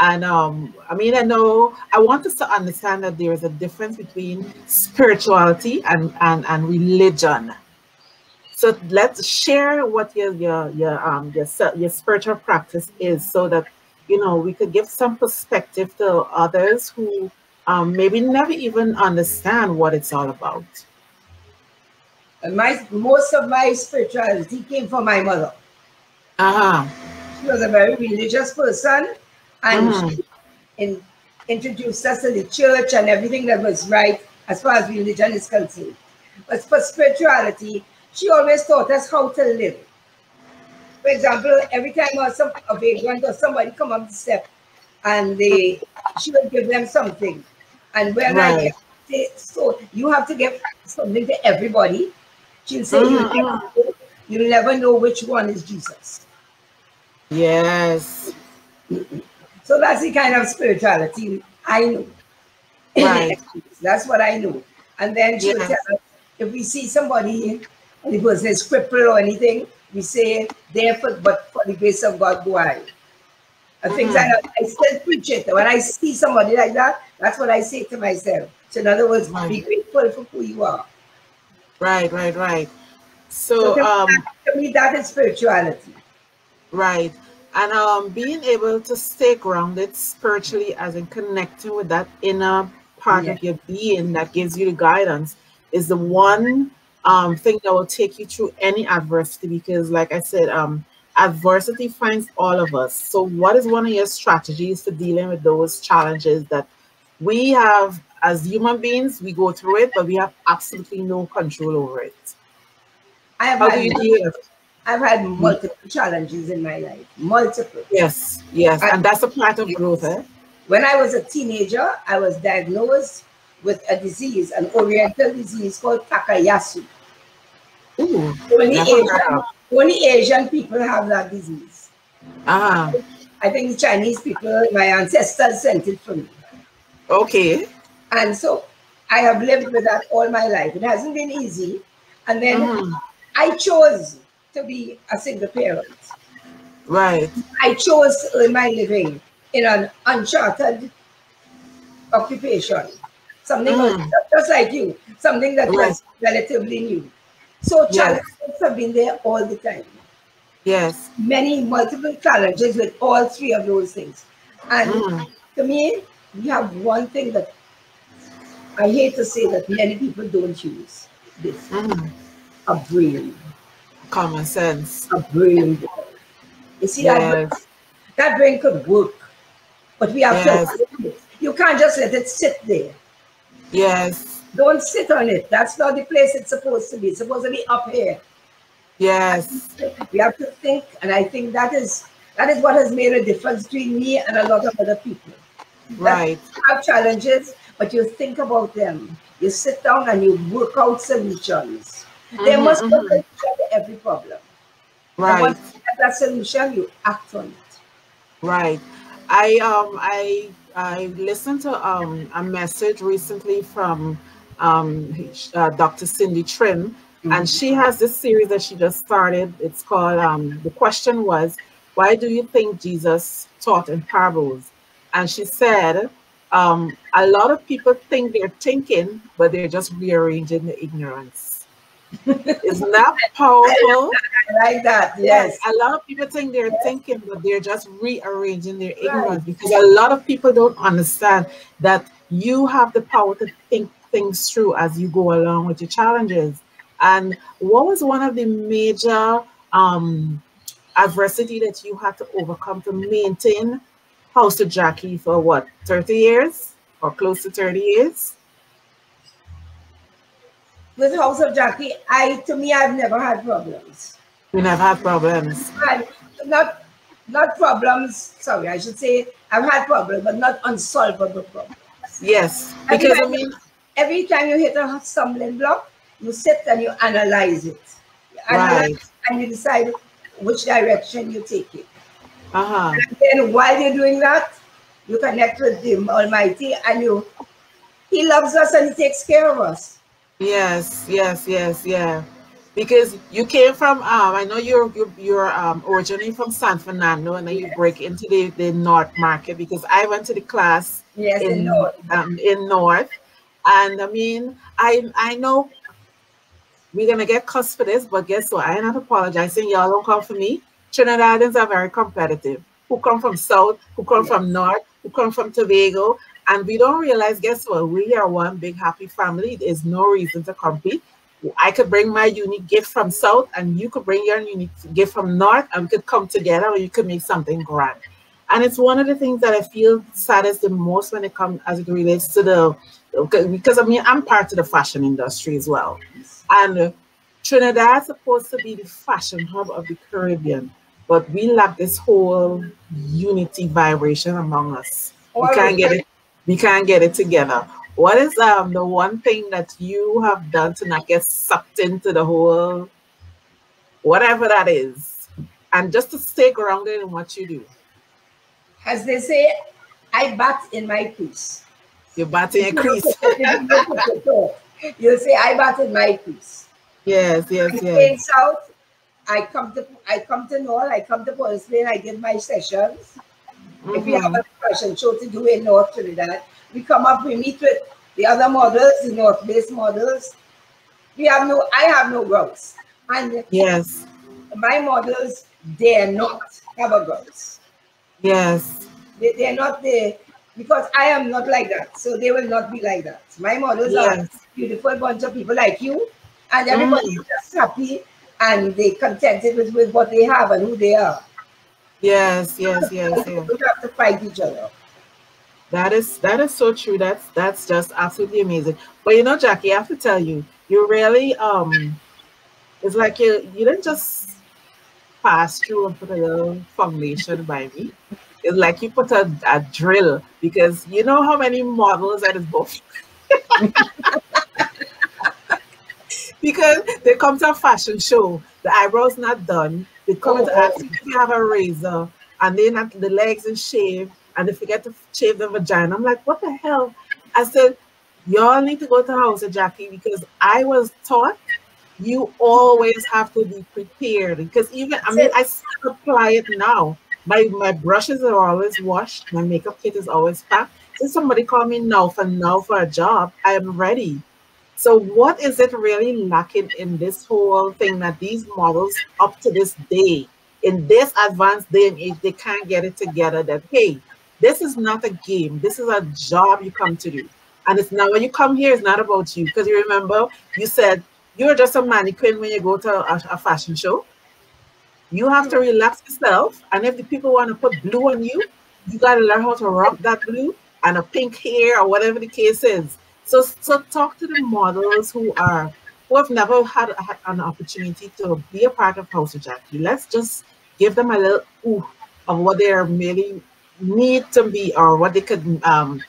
[SPEAKER 1] And um, I mean, I know I want us to understand that there is a difference between spirituality and, and, and religion. So let's share what your your your um your your spiritual practice is, so that you know we could give some perspective to others who um, maybe never even understand what it's all about.
[SPEAKER 2] My most of my spirituality came from my mother.
[SPEAKER 1] Uh huh.
[SPEAKER 2] She was a very religious person and mm. in, introduced us to the church and everything that was right as far as religion is concerned. But for spirituality, she always taught us how to live. For example, every time a, some, a vagrant or somebody come up the step and they she would give them something. And when right. I say, so you have to give something to everybody, she'll say mm-hmm. you, never, you'll never know which one is Jesus.
[SPEAKER 1] Yes.
[SPEAKER 2] So that's the kind of spirituality I know. Right. that's what I know. And then she'll yes. tell us if we see somebody and it was a cripple or anything, we say, therefore, but for the grace of God, go I. And things mm. like I still preach it. When I see somebody like that, that's what I say to myself. So in other words, right. be grateful for who you are.
[SPEAKER 1] Right, right, right. So, so to, um,
[SPEAKER 2] to me, that is spirituality.
[SPEAKER 1] Right. And um, being able to stay grounded spiritually, as in connecting with that inner part yeah. of your being that gives you the guidance, is the one um, thing that will take you through any adversity. Because, like I said, um, adversity finds all of us. So, what is one of your strategies for dealing with those challenges that we have as human beings? We go through it, but we have absolutely no control over it.
[SPEAKER 2] I have How do you deal with I've had multiple challenges in my life, multiple.
[SPEAKER 1] Yes, yes, and, and that's a part of growth. Eh?
[SPEAKER 2] When I was a teenager, I was diagnosed with a disease, an oriental disease called Takayasu. Ooh, only, Asian, only Asian people have that disease.
[SPEAKER 1] Ah.
[SPEAKER 2] I think the Chinese people, my ancestors sent it for me.
[SPEAKER 1] Okay.
[SPEAKER 2] And so I have lived with that all my life. It hasn't been easy. And then mm. I chose to be a single parent.
[SPEAKER 1] Right.
[SPEAKER 2] I chose to earn my living in an uncharted occupation. Something mm. just like you, something that right. was relatively new. So challenges yes. have been there all the time.
[SPEAKER 1] Yes.
[SPEAKER 2] Many multiple challenges with all three of those things. And mm. to me, we have one thing that I hate to say that many people don't use this mm. a brain.
[SPEAKER 1] Common sense.
[SPEAKER 2] A brain. You see yes. that brain, that brain could work, but we have yes. to. You can't just let it sit there.
[SPEAKER 1] Yes.
[SPEAKER 2] Don't sit on it. That's not the place it's supposed to be. It's supposed to be up here.
[SPEAKER 1] Yes.
[SPEAKER 2] We have to think, and I think that is that is what has made a difference between me and a lot of other people.
[SPEAKER 1] Right.
[SPEAKER 2] You have challenges, but you think about them. You sit down and you work out solutions. Mm-hmm, there must be mm-hmm. a solution to every problem.
[SPEAKER 1] Right. And once
[SPEAKER 2] you get that solution, you act on it.
[SPEAKER 1] Right. I um I I listened to um a message recently from um uh, Dr. Cindy Trimm, mm-hmm. and she has this series that she just started. It's called um the question was, why do you think Jesus taught in parables? And she said, um, a lot of people think they're thinking, but they're just rearranging the ignorance. Isn't that powerful?
[SPEAKER 2] I like that. Yes.
[SPEAKER 1] A lot of people think they're yes. thinking, but they're just rearranging their ignorance right. because a lot of people don't understand that you have the power to think things through as you go along with your challenges. And what was one of the major um, adversity that you had to overcome to maintain House of Jacqui for what, 30 years or close to 30 years?
[SPEAKER 2] with House of Jacqui, I to me I've never had problems.
[SPEAKER 1] You never had problems.
[SPEAKER 2] I, not not problems. Sorry, I should say I've had problems, but not unsolvable problems.
[SPEAKER 1] Yes, because
[SPEAKER 2] every
[SPEAKER 1] I mean,
[SPEAKER 2] every time you hit a stumbling block, you sit and you analyze it. You analyze right. and you decide which direction you take it.
[SPEAKER 1] Uh-huh.
[SPEAKER 2] And then while you're doing that, you connect with the Almighty and you He loves us and He takes care of us.
[SPEAKER 1] Yes, yes, yes, yeah. Because you came from, um, I know you're you're, you're um, originally from San Fernando, and then you break into the, the North Market. Because I went to the class
[SPEAKER 2] yes, in, in North,
[SPEAKER 1] um, in North, and I mean, I I know we're gonna get cussed for this, but guess what? I am not apologizing. Y'all don't come for me. Trinidadians are very competitive. Who come from South, who come from North, who come from Tobago, and we don't realize, guess what? We are one big happy family. There's no reason to compete. I could bring my unique gift from South, and you could bring your unique gift from North, and we could come together, or you could make something grand. And it's one of the things that I feel saddest the most when it comes as it relates to the because I mean I'm part of the fashion industry as well, and Trinidad is supposed to be the fashion hub of the Caribbean, but we lack this whole unity vibration among us. We can't get it. We can't get it together. What is um the one thing that you have done to not get sucked into the whole, whatever that is, and just to stay grounded in what you do?
[SPEAKER 2] As they say, I bat in my crease.
[SPEAKER 1] You bat in your crease.
[SPEAKER 2] You'll say I bat in my crease.
[SPEAKER 1] Yes, yes,
[SPEAKER 2] I
[SPEAKER 1] yes.
[SPEAKER 2] South, I come to I come to North, I come to Port Spain, I give my sessions. Mm-hmm. If we have a fashion show to do in North Trinidad, we come up, we meet with the other models, the North-based models. We have no, I have no girls. And
[SPEAKER 1] yes,
[SPEAKER 2] my models, they are not cover girls.
[SPEAKER 1] Yes.
[SPEAKER 2] They, they're not there because I am not like that. So they will not be like that. My models yes. are beautiful bunch of people like you, and everybody mm. is just happy and they contented with, with what they have and who they are.
[SPEAKER 1] Yes, yes, yes, yes.
[SPEAKER 2] We have to fight each other.
[SPEAKER 1] That is that is so true. That's that's just absolutely amazing. But you know, Jacqui, I have to tell you, you really um it's like you you didn't just pass through and put a little foundation by me. It's like you put a, a drill because you know how many models that is both. because they come to a fashion show, the eyebrows not done. They come oh, to ask if you have a razor, and then the legs and shave, and they forget to shave the vagina. I'm like, what the hell? I said, y'all need to go to the House of Jacqui because I was taught you always have to be prepared because even I mean I still apply it now. My my brushes are always washed, my makeup kit is always packed. If somebody call me now for now for a job, I am ready. So what is it really lacking in this whole thing that these models up to this day, in this advanced day and age, they can't get it together that, hey, this is not a game. This is a job you come to do. And it's not when you come here, it's not about you. Because you remember, you said you're just a mannequin when you go to a, a fashion show. You have to relax yourself. And if the people want to put blue on you, you got to learn how to rock that blue and a pink hair or whatever the case is. So, so talk to the models who are who have never had, had an opportunity to be a part of House of Jacqui. Let's just give them a little ooh of what they really need to be or what they could um,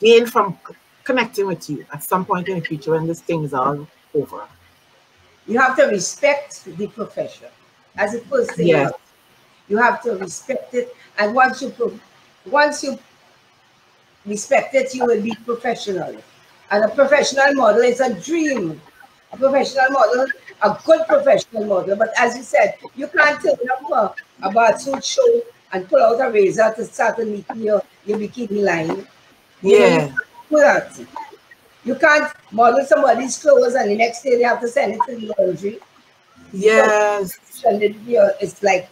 [SPEAKER 1] gain from connecting with you at some point in the future when this thing is all over.
[SPEAKER 2] You have to respect the profession as opposed to yes. you have to respect it, and once you once you respect it, you will be professional. And a professional model is a dream. A professional model, a good professional model. But as you said, you can't take up a, a bathsuit show and pull out a razor to start to meet your, your bikini line.
[SPEAKER 1] Yeah.
[SPEAKER 2] You can't model somebody's clothes and the next day they have to send it to the laundry.
[SPEAKER 1] Yes.
[SPEAKER 2] And it, you know, it's like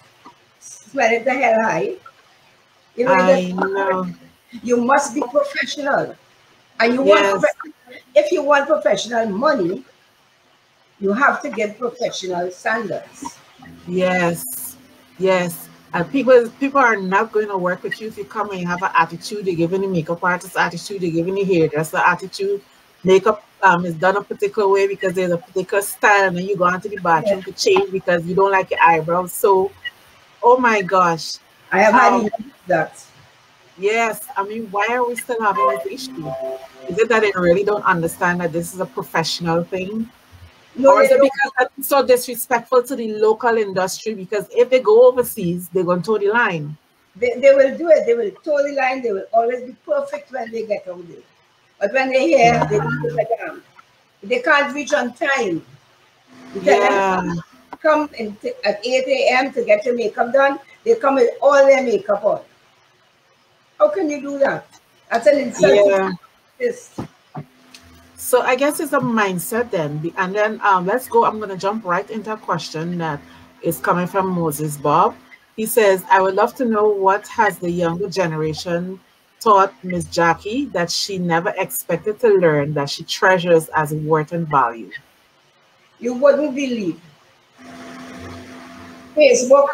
[SPEAKER 2] smelling the hell high.
[SPEAKER 1] You know, I know.
[SPEAKER 2] You must be professional. And you yes. want if you want professional money, you have to get professional standards.
[SPEAKER 1] Yes, yes. And people people are not going to work with you if you come and you have an attitude. They're giving the makeup artist attitude. They're giving the hairdresser attitude. Makeup um is done a particular way because there's a particular style, and then you go into the bathroom yeah. to change because you don't like your eyebrows. So, oh my gosh,
[SPEAKER 2] I have um, had that.
[SPEAKER 1] Yes, I mean, why are we still having this issue? Is it that they really don't understand that this is a professional thing? No, or is it because it's so disrespectful to the local industry? Because if they go overseas, they're going to toe the line.
[SPEAKER 2] They, they will do it. They will toe the line. They will always be perfect when they get out there. But when they're here, they do it again. They can't reach on time.
[SPEAKER 1] yeah.
[SPEAKER 2] come in at 8 a.m. to get your makeup done. They come with all their makeup on. How can you do that? That's an insult. Yeah. Yes.
[SPEAKER 1] So I guess it's a mindset then. And then um, let's go. I'm going to jump right into a question that is coming from Moses Bob. He says, I would love to know what has the younger generation taught Miss Jacqui that she never expected to learn that she treasures as worth and value.
[SPEAKER 2] You wouldn't believe. Facebook,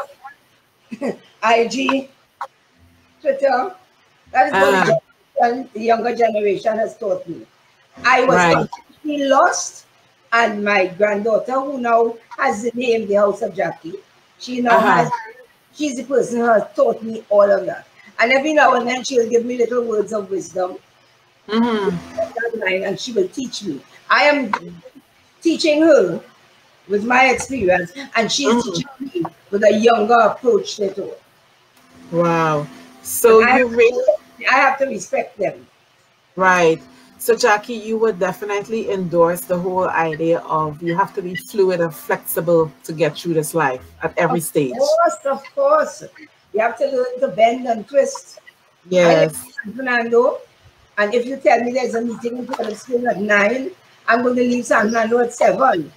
[SPEAKER 2] IG, Twitter, that is what uh, the younger generation has taught me. I was right. completely lost, and my granddaughter, who now has the name the House of Jacqui, she now uh -huh. has She's the person who has taught me all of that. And every now and then she'll give me little words of wisdom. Mm-hmm. And she will teach me. I am teaching her with my experience, and she's mm-hmm. teaching me with a younger approach to it.
[SPEAKER 1] Wow. So you really
[SPEAKER 2] I have to respect them.
[SPEAKER 1] Right. So Jacqui, you would definitely endorse the whole idea of you have to be fluid and flexible to get through this life at every
[SPEAKER 2] of
[SPEAKER 1] stage.
[SPEAKER 2] Of course, of course. You have to learn to bend and twist.
[SPEAKER 1] Yes.
[SPEAKER 2] Fernando, and if you tell me there's a meeting in School at nine, I'm going to leave San Fernando at seven.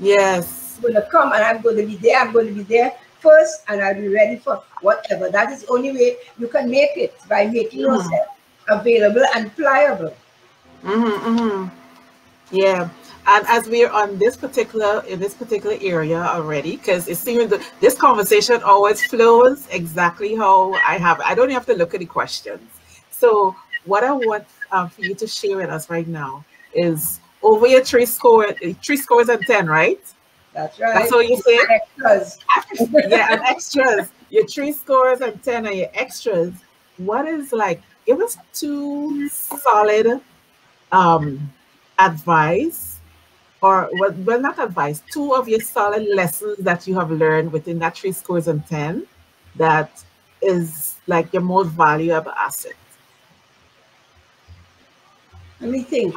[SPEAKER 1] Yes.
[SPEAKER 2] I'm going to come and I'm going to be there. I'm going to be there first and I'll be ready for whatever. That is the only way you can make it by making mm. yourself available and pliable.
[SPEAKER 1] Mm-hmm, mm-hmm. Yeah. And as we're on this particular in this particular area already, because it seems that this conversation always flows exactly how I have. I don't have to look at the questions. So what I want um, for you to share with us right now is over your three score, three scores and ten, right?
[SPEAKER 2] That's right.
[SPEAKER 1] That's what you say.
[SPEAKER 2] Extras.
[SPEAKER 1] yeah, and extras. Your three scores and ten are your extras. What is like? Give us two solid um, advice, or well, well, not advice. Two of your solid lessons that you have learned within that three scores and ten, that is like your most valuable asset.
[SPEAKER 2] Let me think.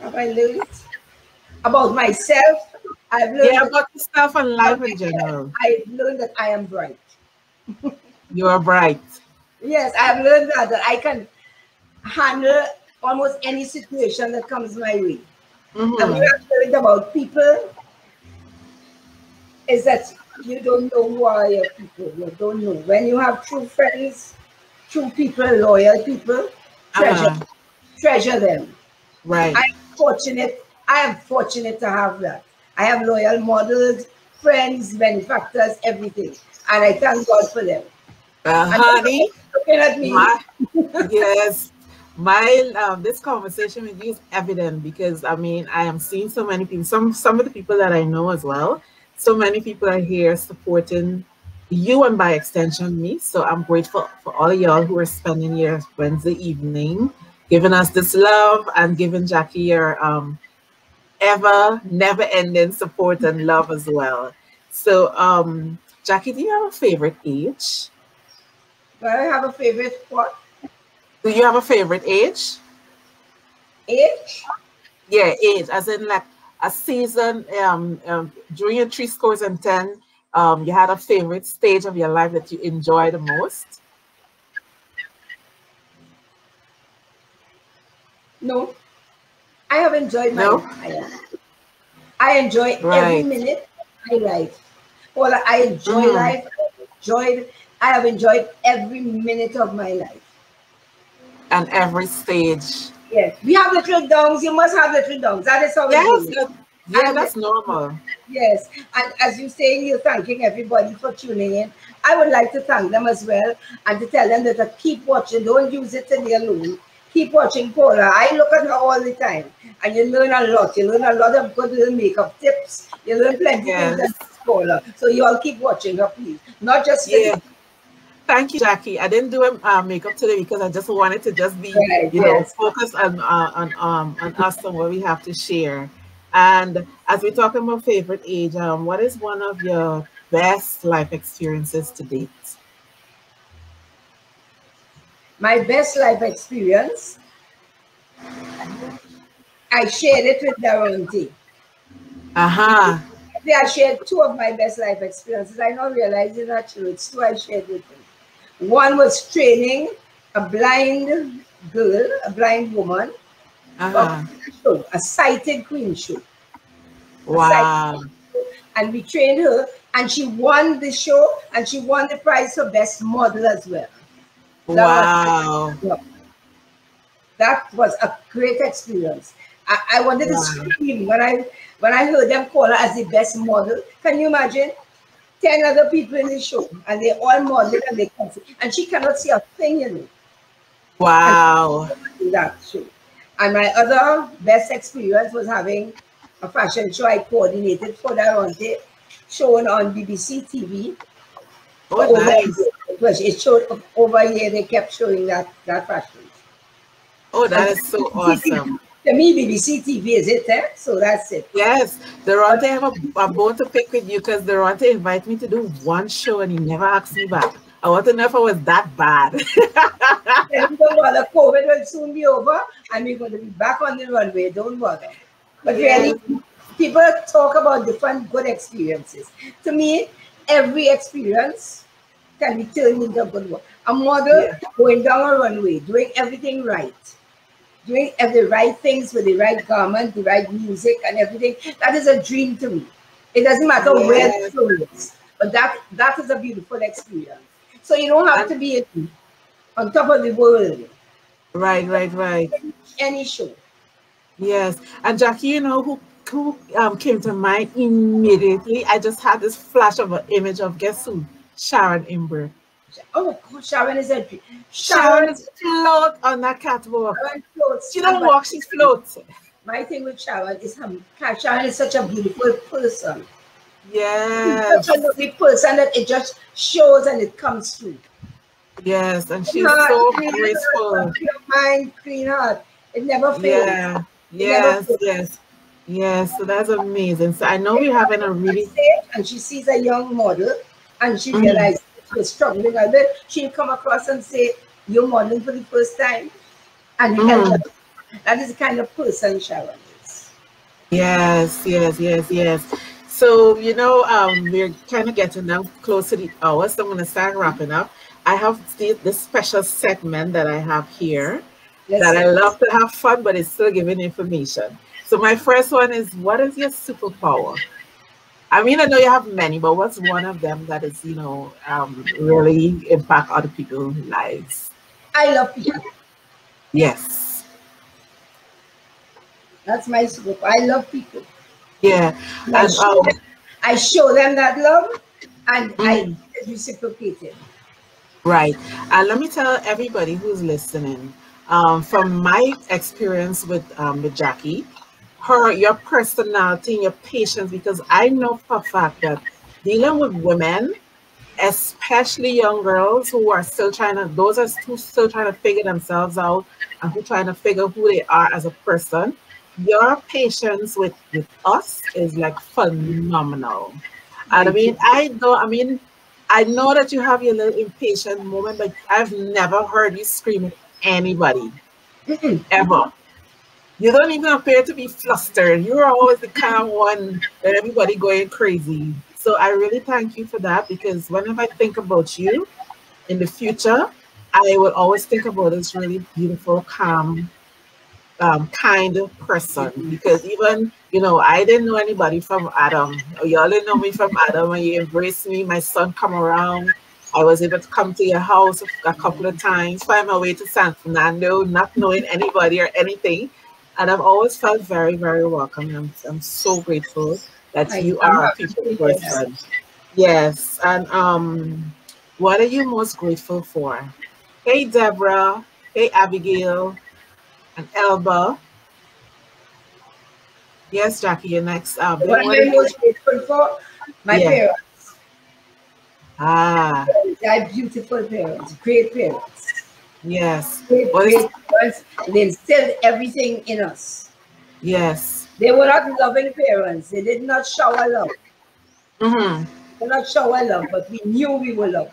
[SPEAKER 2] Have I learned about myself? I've learned
[SPEAKER 1] yeah, about yourself and life in general.
[SPEAKER 2] I've learned that I am bright.
[SPEAKER 1] you are bright.
[SPEAKER 2] Yes, I've learned that, that I can handle almost any situation that comes my way. Mm-hmm. And what I've learned about people is that you don't know who are your people. You don't know. When you have true friends, true people, loyal people, treasure, uh-huh. treasure them.
[SPEAKER 1] Right.
[SPEAKER 2] I'm fortunate. I am fortunate to have that. I have loyal models, friends, benefactors, everything. And I thank God for them.
[SPEAKER 1] Uh, honey,
[SPEAKER 2] looking at me.
[SPEAKER 1] My, yes, my um, this conversation with you is evident because I mean I am seeing so many people. Some some of the people that I know as well. So many people are here supporting you and by extension me. So I'm grateful for all of y'all who are spending your Wednesday evening giving us this love and giving Jacqui your um, ever never ending support and love as well. So um, Jacqui, do you have a favorite age?
[SPEAKER 2] Do I have a favorite what?
[SPEAKER 1] Do you have a favorite age?
[SPEAKER 2] Age?
[SPEAKER 1] Yeah, age, as in like a season um, um during your three scores and ten um, you had a favorite stage of your life that you enjoy the most?
[SPEAKER 2] No. I have enjoyed my
[SPEAKER 1] no?
[SPEAKER 2] life. I enjoy right. every minute of my life. Well, I enjoy mm. life. I enjoyed, I have enjoyed every minute of my life.
[SPEAKER 1] And every stage.
[SPEAKER 2] Yes. We have little downs. You must have little downs. That is how
[SPEAKER 1] yes, yeah, and that's normal.
[SPEAKER 2] Yes, and as you say, you're thanking everybody for tuning in. I would like to thank them as well and to tell them that keep watching. Don't use it in be alone. Keep watching Paulla. I look at her all the time, and you learn a lot. You learn a lot of good little makeup tips. You learn plenty yes. things Paulla. So you all keep watching her, please. Not just
[SPEAKER 1] yeah. Thank you, Jacqui. I didn't do uh, makeup today because I just wanted to just be, right, you yes. know, focused on uh, on um on us and what we have to share. And as we're talking about favorite age, um, what is one of your best life experiences to date?
[SPEAKER 2] My best life experience, I shared it with Daronte.
[SPEAKER 1] Uh-huh.
[SPEAKER 2] I shared two of my best life experiences. I don't realize it actually. It's two I shared with him. One was training a blind girl, a blind woman, uh-huh. show, a sighted queen show.
[SPEAKER 1] Wow.
[SPEAKER 2] And we trained her, and she won the show, and she won the prize for best model as well.
[SPEAKER 1] That wow.
[SPEAKER 2] Was, that was a great experience. I, I wanted wow. to scream when I when I heard them call her as the best model. Can you imagine? 10 other people in the show, and they all model and they can see. And she cannot see a thing, you know.
[SPEAKER 1] Wow.
[SPEAKER 2] That show. And my other best experience was having a fashion show I coordinated for Daronte. shown on BBC TV.
[SPEAKER 1] Oh, nice.
[SPEAKER 2] It was it showed over here. They kept showing that that fashion.
[SPEAKER 1] Oh, that is so awesome.
[SPEAKER 2] To me, BBC TV is it there, so that's it.
[SPEAKER 1] Yes, Durante have a, a bone to pick with you because Durante invite me to do one show and he never asked me back. I want to know if I was that bad.
[SPEAKER 2] don't bother. COVID will soon be over and we're going to be back on the runway. Don't bother. But really, people talk about different good experiences. To me, every experience can be turned into a good one. A model yeah. going down a runway, doing everything right, doing the right things with the right garment, the right music, and everything. That is a dream to me. It doesn't matter where the show is, but that that is a beautiful experience. So you don't have to be on top of the world.
[SPEAKER 1] Right, right, right.
[SPEAKER 2] Any show.
[SPEAKER 1] Yes, and Jacqui, you know who who um, came to mind immediately? I just had this flash of an image of guess who? Sharon Imber.
[SPEAKER 2] Oh, God, Sharon is a
[SPEAKER 1] Sharon, Sharon is float on that catwalk. She don't walk, she floats.
[SPEAKER 2] My thing with Sharon is her, Sharon is such a beautiful person.
[SPEAKER 1] Yeah.
[SPEAKER 2] Such a lovely person that it just shows and it comes through.
[SPEAKER 1] Yes, and she's so graceful.
[SPEAKER 2] Clean mind, clean heart. It never fails.
[SPEAKER 1] Yeah. Yes, yes. Yes, so that's amazing. So I know we're having a really
[SPEAKER 2] and she sees a young model and she mm -hmm. realizes she's struggling a bit. She'll come across and say, You're modeling for the first time. And mm. That is the kind of person Sharon is.
[SPEAKER 1] Yes, yes, yes, yes. So, you know, um, we're kind of getting now close to the hour, so I'm going to start wrapping up. I have the, this special segment that I have here yes, that I love to have fun, but it's still giving information. So my first one is, what is your superpower? I mean, I know you have many, but what's one of them that is, you know, um, really impact other people's lives?
[SPEAKER 2] I love people.
[SPEAKER 1] Yes.
[SPEAKER 2] That's my superpower. I love people.
[SPEAKER 1] Yeah.
[SPEAKER 2] And, I, show um, them, I, show them, that love and mm. I reciprocate it.
[SPEAKER 1] Right. And let me tell everybody who's listening, um, from my experience with um, with Jacqui, her your personality and your patience, because I know for a fact that dealing with women, especially young girls who are still trying to, those are who still trying to figure themselves out and who trying to figure who they are as a person, your patience with, with us is like phenomenal. And I mean, I know, I mean, I know that you have your little impatient moment, but I've never heard you scream at anybody ever. You don't even appear to be flustered. You're always the calm one that everybody going crazy. So I really thank you for that because whenever I think about you in the future, I will always think about this really beautiful, calm, um, kind of person because even you know I didn't know anybody from Adam. Y'all didn't know me from Adam, and you embraced me. My son come around. I was able to come to your house a couple of times, find my way to San Fernando, not knowing anybody or anything, and I've always felt very, very welcome. I'm, I'm so grateful that I, you are a people person. Yes, and um, what are you most grateful for? Hey, Deborah. Hey, Abigail and Elba. Yes, Jacqui, your next. Um,
[SPEAKER 2] what am I most grateful for? My yeah. parents.
[SPEAKER 1] Ah.
[SPEAKER 2] My beautiful parents, great parents.
[SPEAKER 1] Yes.
[SPEAKER 2] Parents. They instilled everything in us.
[SPEAKER 1] Yes.
[SPEAKER 2] They were not loving parents. They did not shower love.
[SPEAKER 1] Mm-hmm.
[SPEAKER 2] They not shower love, but we knew we were loved.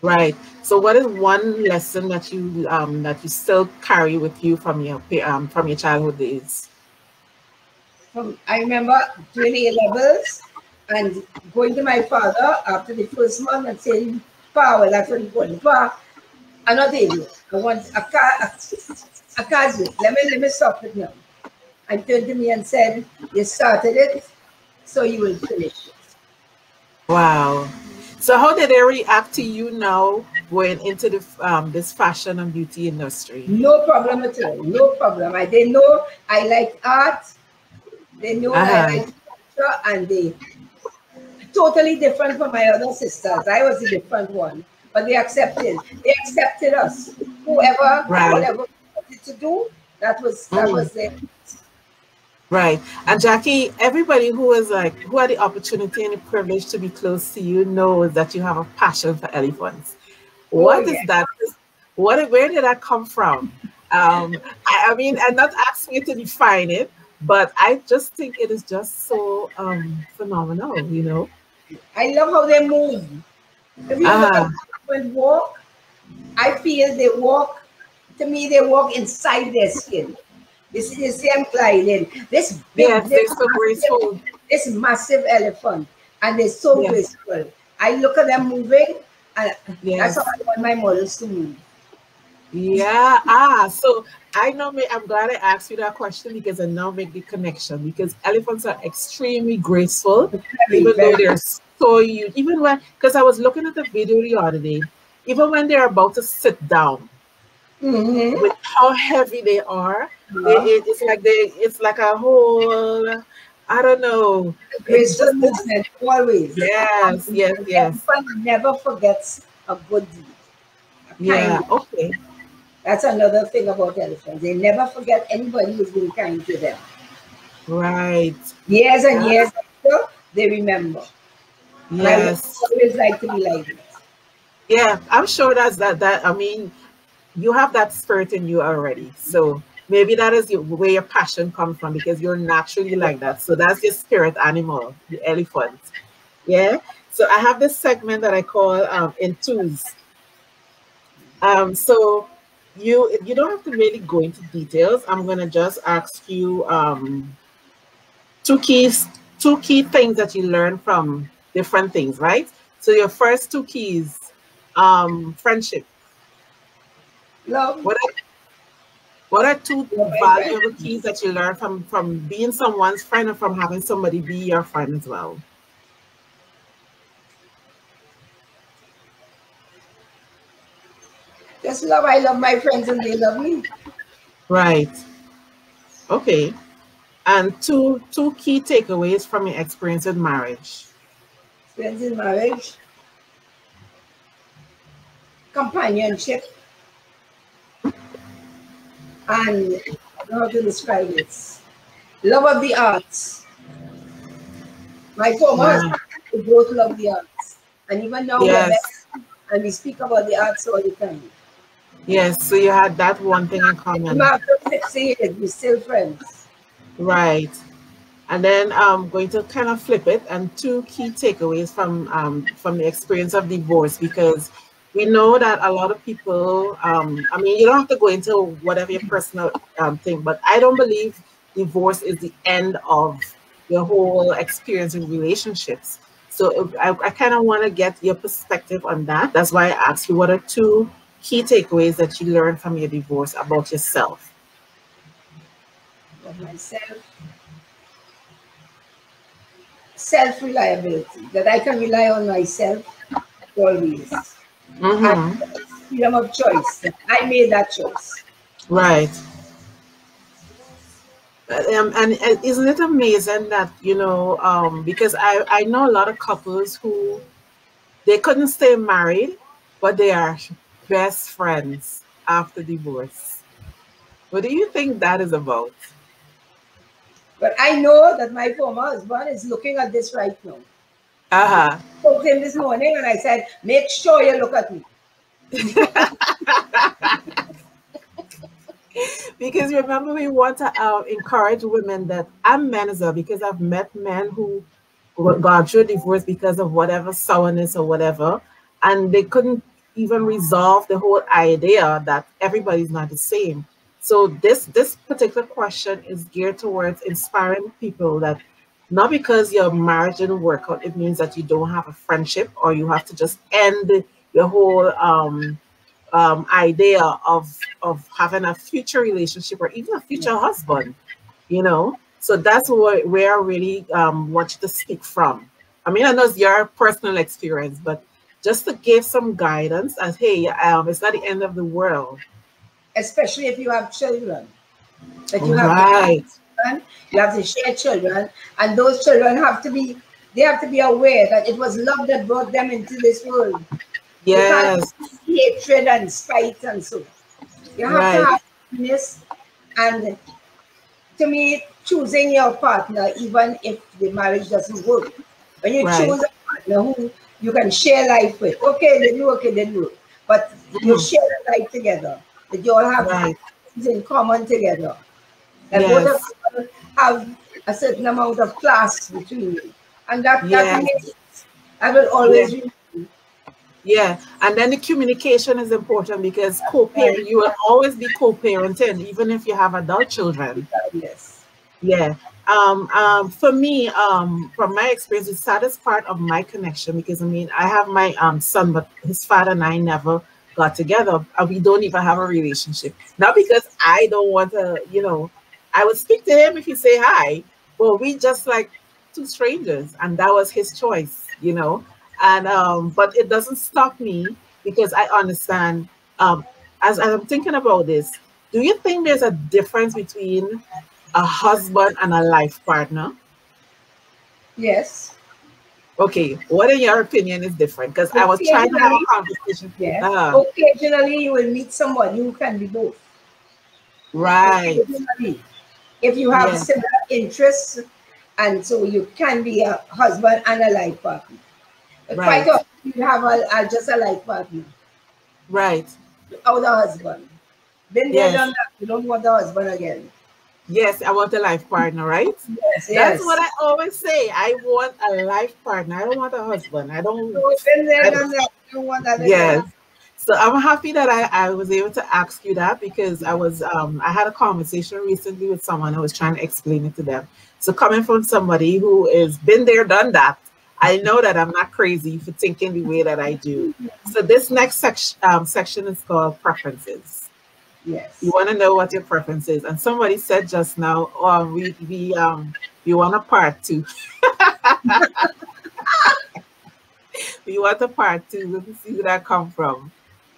[SPEAKER 1] Right. So, what is one lesson that you um, that you still carry with you from your um, from your childhood days?
[SPEAKER 2] From I remember doing A levels and going to my father after the first month and saying, "Pa, well, that's what he called Pa, I'm not. I want a car, a, a. Let me let me stop it now." And turned to me and said, "You started it, so you will finish it."
[SPEAKER 1] Wow. So how did they react to you now going into the um, this fashion and beauty industry?
[SPEAKER 2] No problem at all. No problem. I they know I like art. They know uh -huh. I uh-huh. like culture, and they totally different from my other sisters. I was a different one, but they accepted. They accepted us. Whoever, right. whatever wanted to do, that was that mm. was it.
[SPEAKER 1] Right. And Jacqui, everybody who is like, who had the opportunity and the privilege to be close to you knows that you have a passion for elephants. Oh, what is that? What, where did that come from? Um, I, I mean, I'm not asking you to define it, but I just think it is just so um, phenomenal, you know?
[SPEAKER 2] I love how they move. If you uh, walk, I feel they walk, to me, they walk inside their skin. This is the same client. This big,
[SPEAKER 1] yes, this, so graceful.
[SPEAKER 2] this massive elephant, and they're so yes. graceful. I look at them moving, and yes. that's how I want my models to move.
[SPEAKER 1] Yeah. Ah, so I know. me, I'm glad I asked you that question because I now make the connection. Because elephants are extremely graceful, very, even very. though they're so you Even when, because I was looking at the video the other day, even when they're about to sit down, mm-hmm. with how heavy they are, yeah. it, it's like they, it's like a whole. I don't know.
[SPEAKER 2] It's just movement always.
[SPEAKER 1] Yes, yes, yes.
[SPEAKER 2] Everyone never forgets a good deed.
[SPEAKER 1] Yeah. Okay.
[SPEAKER 2] That's another thing about elephants. They never forget anybody who's been kind to them.
[SPEAKER 1] Right.
[SPEAKER 2] Years and yes. years after, they remember.
[SPEAKER 1] Yes.
[SPEAKER 2] I always like to be like this.
[SPEAKER 1] Yeah, I'm sure that's that. That I mean, you have that spirit in you already. So maybe that is your, where your passion comes from because you're naturally like that. So that's your spirit animal, the elephant. Yeah. So I have this segment that I call um, in twos. Um, so you you don't have to really go into details. I'm gonna just ask you um, two keys, two key things that you learn from different things, right? So your first two keys, um, friendship.
[SPEAKER 2] Love.
[SPEAKER 1] What are, what are two valuable keys that you learn from from being someone's friend or from having somebody be your friend as well?
[SPEAKER 2] Just love. I love my friends and they love me.
[SPEAKER 1] Right. Okay. And two two key takeaways from your experience in marriage.
[SPEAKER 2] Experience in marriage. Companionship. And how to describe it? Love of the arts. My former wow. husband, both love the arts. And even now yes. and we speak about the arts all the time.
[SPEAKER 1] Yes, so you had that one thing in common.
[SPEAKER 2] After six years, we're still friends.
[SPEAKER 1] Right. And then I'm um, going to kind of flip it and two key takeaways from um, from the experience of divorce because we know that a lot of people, um, I mean, you don't have to go into whatever your personal um, thing, but I don't believe divorce is the end of your whole experience in relationships. So I, I kind of want to get your perspective on that. That's why I asked you what are two key takeaways that you learned from your divorce about yourself?
[SPEAKER 2] About myself. Self reliability, that I can rely on myself always. Mm-hmm. freedom of choice. I made that choice.
[SPEAKER 1] Right. Um, and, and isn't it amazing that you know um, because I, I know a lot of couples who they couldn't stay married but they are best friends after divorce. What do you think that is about?
[SPEAKER 2] But I know that my former husband is looking at this right now.
[SPEAKER 1] Uh-huh.
[SPEAKER 2] I spoke to him this morning and I said, make sure you look at me.
[SPEAKER 1] because remember we want to uh, encourage women that and men as well because I've met men who got through divorce because of whatever sourness or whatever and they couldn't even resolve the whole idea that everybody's not the same. So this this particular question is geared towards inspiring people that not because your marriage didn't work out, it means that you don't have a friendship or you have to just end your whole um, um, idea of of having a future relationship or even a future husband, you know. So that's where, where I really um, want you to speak from. I mean, I know it's your personal experience, but just to give some guidance as hey um, it's not the end of the world
[SPEAKER 2] especially if you have children that you have
[SPEAKER 1] right.
[SPEAKER 2] children, you have to share children and those children have to be they have to be aware that it was love that brought them into this world
[SPEAKER 1] yes
[SPEAKER 2] hatred and spite and so you have right. to have happiness and to me choosing your partner, even if the marriage doesn't work. When you right. choose a partner who you can share life with, okay, then work, okay, then work. But you hmm. share life together. That you all have right. things in common together. And yes. both of you have a certain amount of class between you. And that, yes. that, makes, that will always yes.
[SPEAKER 1] Yeah, and then the communication is important because co-parent, you will always be co-parenting, even if you have adult children.
[SPEAKER 2] Yes.
[SPEAKER 1] Yeah. Um, um, for me, um, from my experience, the saddest part of my connection, because I mean, I have my um son, but his father and I never got together, and we don't even have a relationship. Not because I don't want to, you know, I would speak to him if he say hi, but we just like two strangers, and that was his choice, you know. And um, but it doesn't stop me because I understand. Um, as, as I'm thinking about this, do you think there's a difference between a husband and a life partner?
[SPEAKER 2] Yes.
[SPEAKER 1] Okay, what in your opinion is different? Because I was trying to have a conversation.
[SPEAKER 2] Yeah. Uh, Occasionally, you will meet someone who can be both.
[SPEAKER 1] Right.
[SPEAKER 2] If you have yeah. similar interests, and so you can be a husband and a life partner. Right. Quite often you have a, a, just a life partner.
[SPEAKER 1] Right.
[SPEAKER 2] Without the husband. Then they yes. done that. You don't want the husband again.
[SPEAKER 1] Yes, I want a life partner, right?
[SPEAKER 2] Yes,
[SPEAKER 1] That's yes. what I always say. I want a life partner. I don't want a husband. I don't.
[SPEAKER 2] So been there, I done that. Don't want that.
[SPEAKER 1] Yes. So I'm happy that I, I was able to ask you that because I was um I had a conversation recently with someone I was trying to explain it to them. So coming from somebody who has been there, done that, I know that I'm not crazy for thinking the way that I do. So this next section um, section is called preferences.
[SPEAKER 2] Yes.
[SPEAKER 1] You want to know what your preference is. And somebody said just now, oh, we, we, um, we want a part two. we want a part two. Let see who that come from.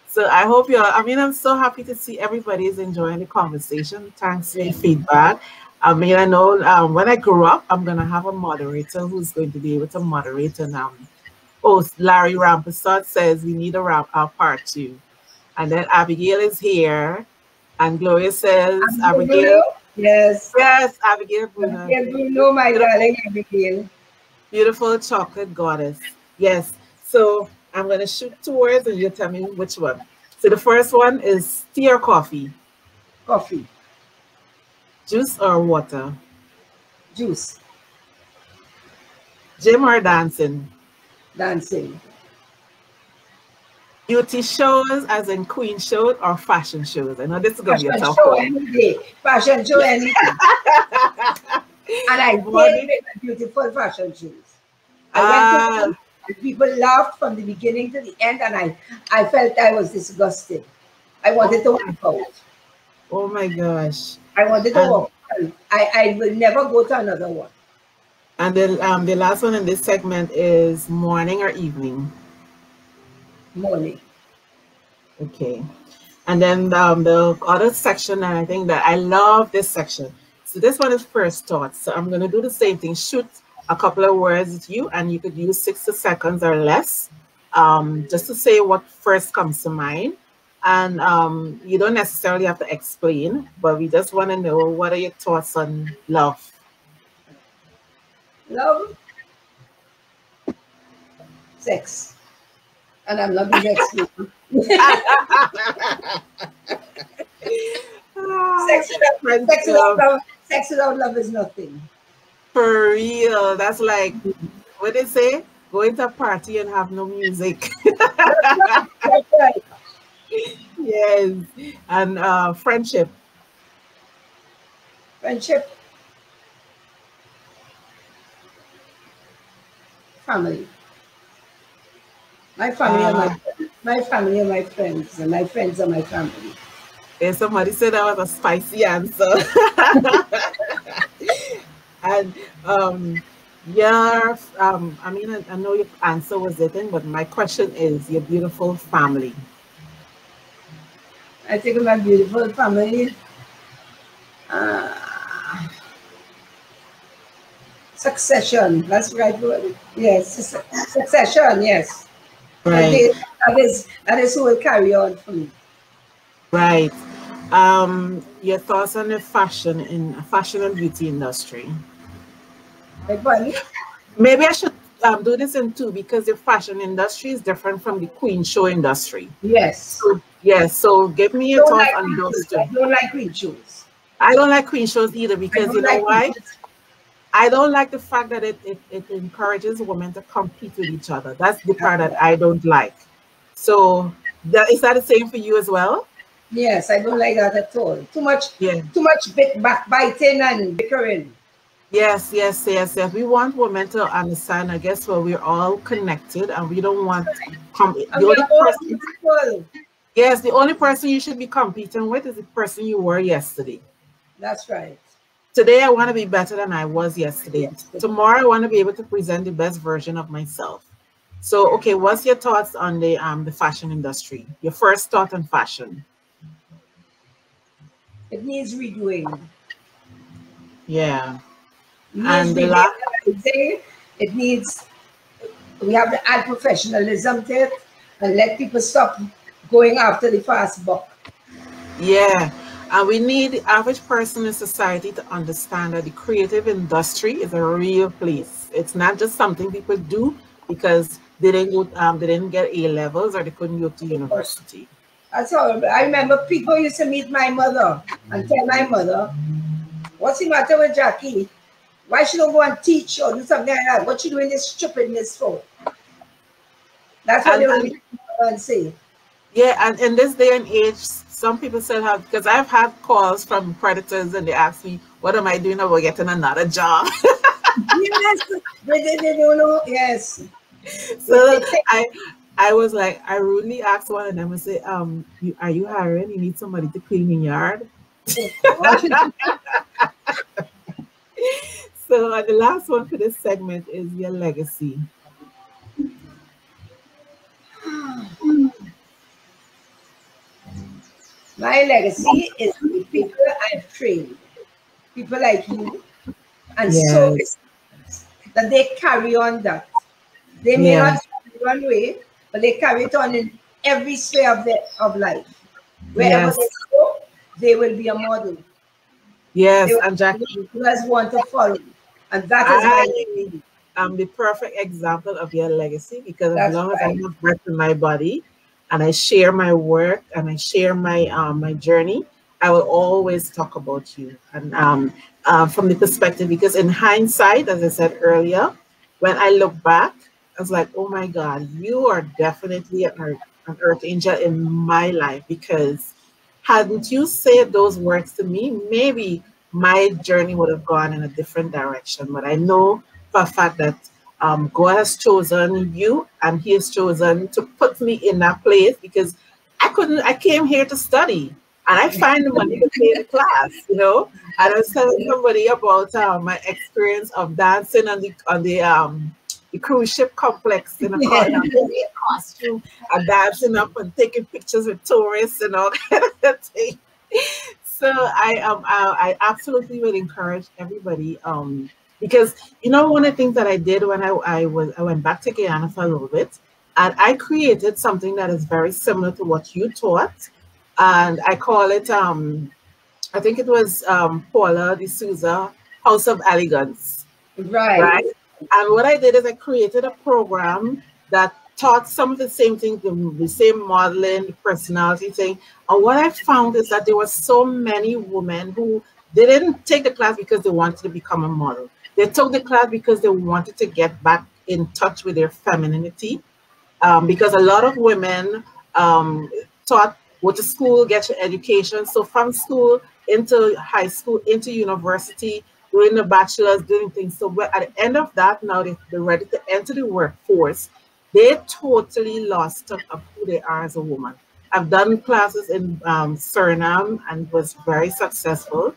[SPEAKER 1] So I hope you're, I mean, I'm so happy to see everybody is enjoying the conversation. Thanks for your feedback. I mean, I know um, when I grow up, I'm going to have a moderator who's going to be able to moderate. And um, oh, Larry Rampersad says we need a, a part two. And then Abigail is here. And Gloria says, Abigail. Abigail.
[SPEAKER 2] Yes.
[SPEAKER 1] Yes, Abigail Bruno.
[SPEAKER 2] Abigail Bruno, my darling Abigail.
[SPEAKER 1] Beautiful chocolate goddess. Yes. So I'm going to shoot two words and you tell me which one. So the first one is tea or coffee?
[SPEAKER 2] Coffee.
[SPEAKER 1] Juice or water?
[SPEAKER 2] Juice.
[SPEAKER 1] Gym or dancing?
[SPEAKER 2] Dancing.
[SPEAKER 1] Beauty shows, as in queen shows or fashion shows? I know this is going to be a tough
[SPEAKER 2] show one. Any day. Fashion show any day. and I did beautiful fashion shows. I uh, went to ah. people laughed from the beginning to the end, and I, I felt I was disgusted. I wanted to walk out.
[SPEAKER 1] Oh my gosh.
[SPEAKER 2] I wanted to and, walk out. I, I will never go to another one.
[SPEAKER 1] And then um, the last one in this segment is morning or evening?
[SPEAKER 2] Morning.
[SPEAKER 1] Okay. And then um, the other section, and I think that I love this section. So this one is first thoughts. So I'm going to do the same thing. Shoot a couple of words with you, and you could use 60 seconds or less um, just to say what first comes to mind. And um, you don't necessarily have to explain, but we just want to know what are your thoughts on love?
[SPEAKER 2] Love, sex and I'm not the next sex, without, sex, without love, sex without love is nothing.
[SPEAKER 1] For real. That's like, what they say? Going to a party and have no music. That's right. Yes. And uh, friendship.
[SPEAKER 2] Friendship. Family. My family uh, are my, ah. my family are my friends, and my friends are my family.
[SPEAKER 1] And somebody said that was a spicy answer. and um, yeah, um, I mean, I, I, know your answer was it, but my question is your beautiful family.
[SPEAKER 2] I think my beautiful family. Uh, succession. That's right word. Yes, succession. Yes.
[SPEAKER 1] Right.
[SPEAKER 2] That is, that is who will carry on for me.
[SPEAKER 1] Right. Um, your thoughts on the fashion in fashion and beauty industry?
[SPEAKER 2] Everybody?
[SPEAKER 1] Maybe I should um, do this in two because the fashion industry is different from the queen show industry.
[SPEAKER 2] Yes.
[SPEAKER 1] So, yes. So give me your thoughts
[SPEAKER 2] like
[SPEAKER 1] on those two.
[SPEAKER 2] I don't like queen shows.
[SPEAKER 1] I don't like queen shows either because you know like why? I don't like the fact that it, it, it encourages women to compete with each other. That's the part that I don't like. So that, is that the same for you as well?
[SPEAKER 2] Yes, I don't like that at all. Too much,
[SPEAKER 1] yeah.
[SPEAKER 2] too much bit backbiting and bickering.
[SPEAKER 1] Yes, yes, yes, yes. We want women to understand, I guess, well, we're all connected and we don't want com- the only person, Yes, the only person you should be competing with is the person you were yesterday.
[SPEAKER 2] That's right.
[SPEAKER 1] Today, I want to be better than I was yesterday. Tomorrow, I want to be able to present the best version of myself. So, okay, what's your thoughts on the um the fashion industry? Your first thought on fashion?
[SPEAKER 2] It needs redoing.
[SPEAKER 1] Yeah.
[SPEAKER 2] It and the last it needs we have to add professionalism to it and let people stop going after the fast buck.
[SPEAKER 1] Yeah. And we need the average person in society to understand that the creative industry is a real place. It's not just something people do because they didn't go, um, they didn't get A levels or they couldn't go to university.
[SPEAKER 2] That's all. I remember people used to meet my mother and tell my mother, "What's the matter with Jacqui? Why she don't go and teach or do something like that? What she doing this stupidness for?" That's what and, they would say.
[SPEAKER 1] Yeah, and in this day and age, some people still have because I've had calls from predators and they ask me, "What am I doing about getting another job?"
[SPEAKER 2] yes, they, they, they don't know. Yes.
[SPEAKER 1] So I I was like, I rudely asked one of them and say, um, you, are you hiring? You need somebody to clean your yard? so the last one for this segment is your legacy.
[SPEAKER 2] My legacy is the people I've trained, people like you, and yes. so that they carry on that. They may yeah. not one way, but they carry it on in every sphere of their of life. Wherever yes. they go, they will be a model.
[SPEAKER 1] Yes, and Jacqui,
[SPEAKER 2] who has want to follow, and that is I, my
[SPEAKER 1] I'm the perfect example of your legacy because That's as long right. as I have breath in my body, and I share my work and I share my um, my journey, I will always talk about you. And um, uh, from the perspective, because in hindsight, as I said earlier, when I look back, I was like, oh my God, you are definitely an earth, an earth angel in my life because hadn't you said those words to me, maybe my journey would have gone in a different direction. But I know for a fact that um, God has chosen you and He has chosen to put me in that place because I couldn't, I came here to study and I find the money to pay the class, you know. And I was telling somebody about uh, my experience of dancing on the on the um the cruise ship complex in a yeah. costume and dancing up and taking pictures with tourists and all of thing. So I um I, I absolutely would encourage everybody um because you know one of the things that I did when I, I was I went back to Guyana for a little bit and I created something that is very similar to what you taught and I call it um I think it was um Paulla De Souza House of Elegance.
[SPEAKER 2] Right.
[SPEAKER 1] Right. And what I did is I created a program that taught some of the same things, the, the same modeling, the personality thing. And what I found is that there were so many women who they didn't take the class because they wanted to become a model. They took the class because they wanted to get back in touch with their femininity. Um, because a lot of women um, taught, go to school, get your education. So from school into high school, into university, doing the bachelor's, doing things. So at the end of that, now they, they're ready to enter the workforce. They totally lost touch of who they are as a woman. I've done classes in um, Suriname and was very successful,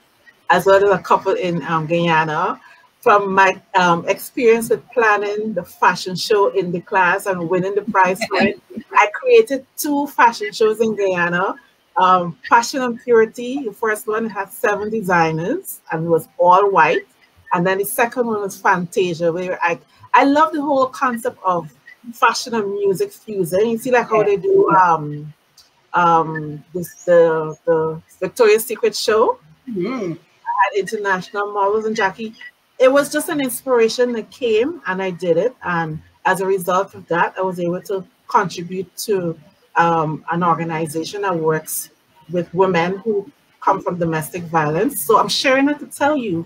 [SPEAKER 1] as well as a couple in um, Guyana. From my um, experience with planning the fashion show in the class and winning the prize for it, I created two fashion shows in Guyana um, Passion and Purity, the first one had seven designers and was all white. And then the second one was Fantasia, where I, I love the whole concept of fashion and music fusing. You see like how they do um um, this the the Victoria's Secret show.
[SPEAKER 2] Mm-hmm.
[SPEAKER 1] I had international models and Jacqui. It was just an inspiration that came, and I did it. And as a result of that, I was able to contribute to um, an organization that works with women who come from domestic violence. So I'm sharing it to tell you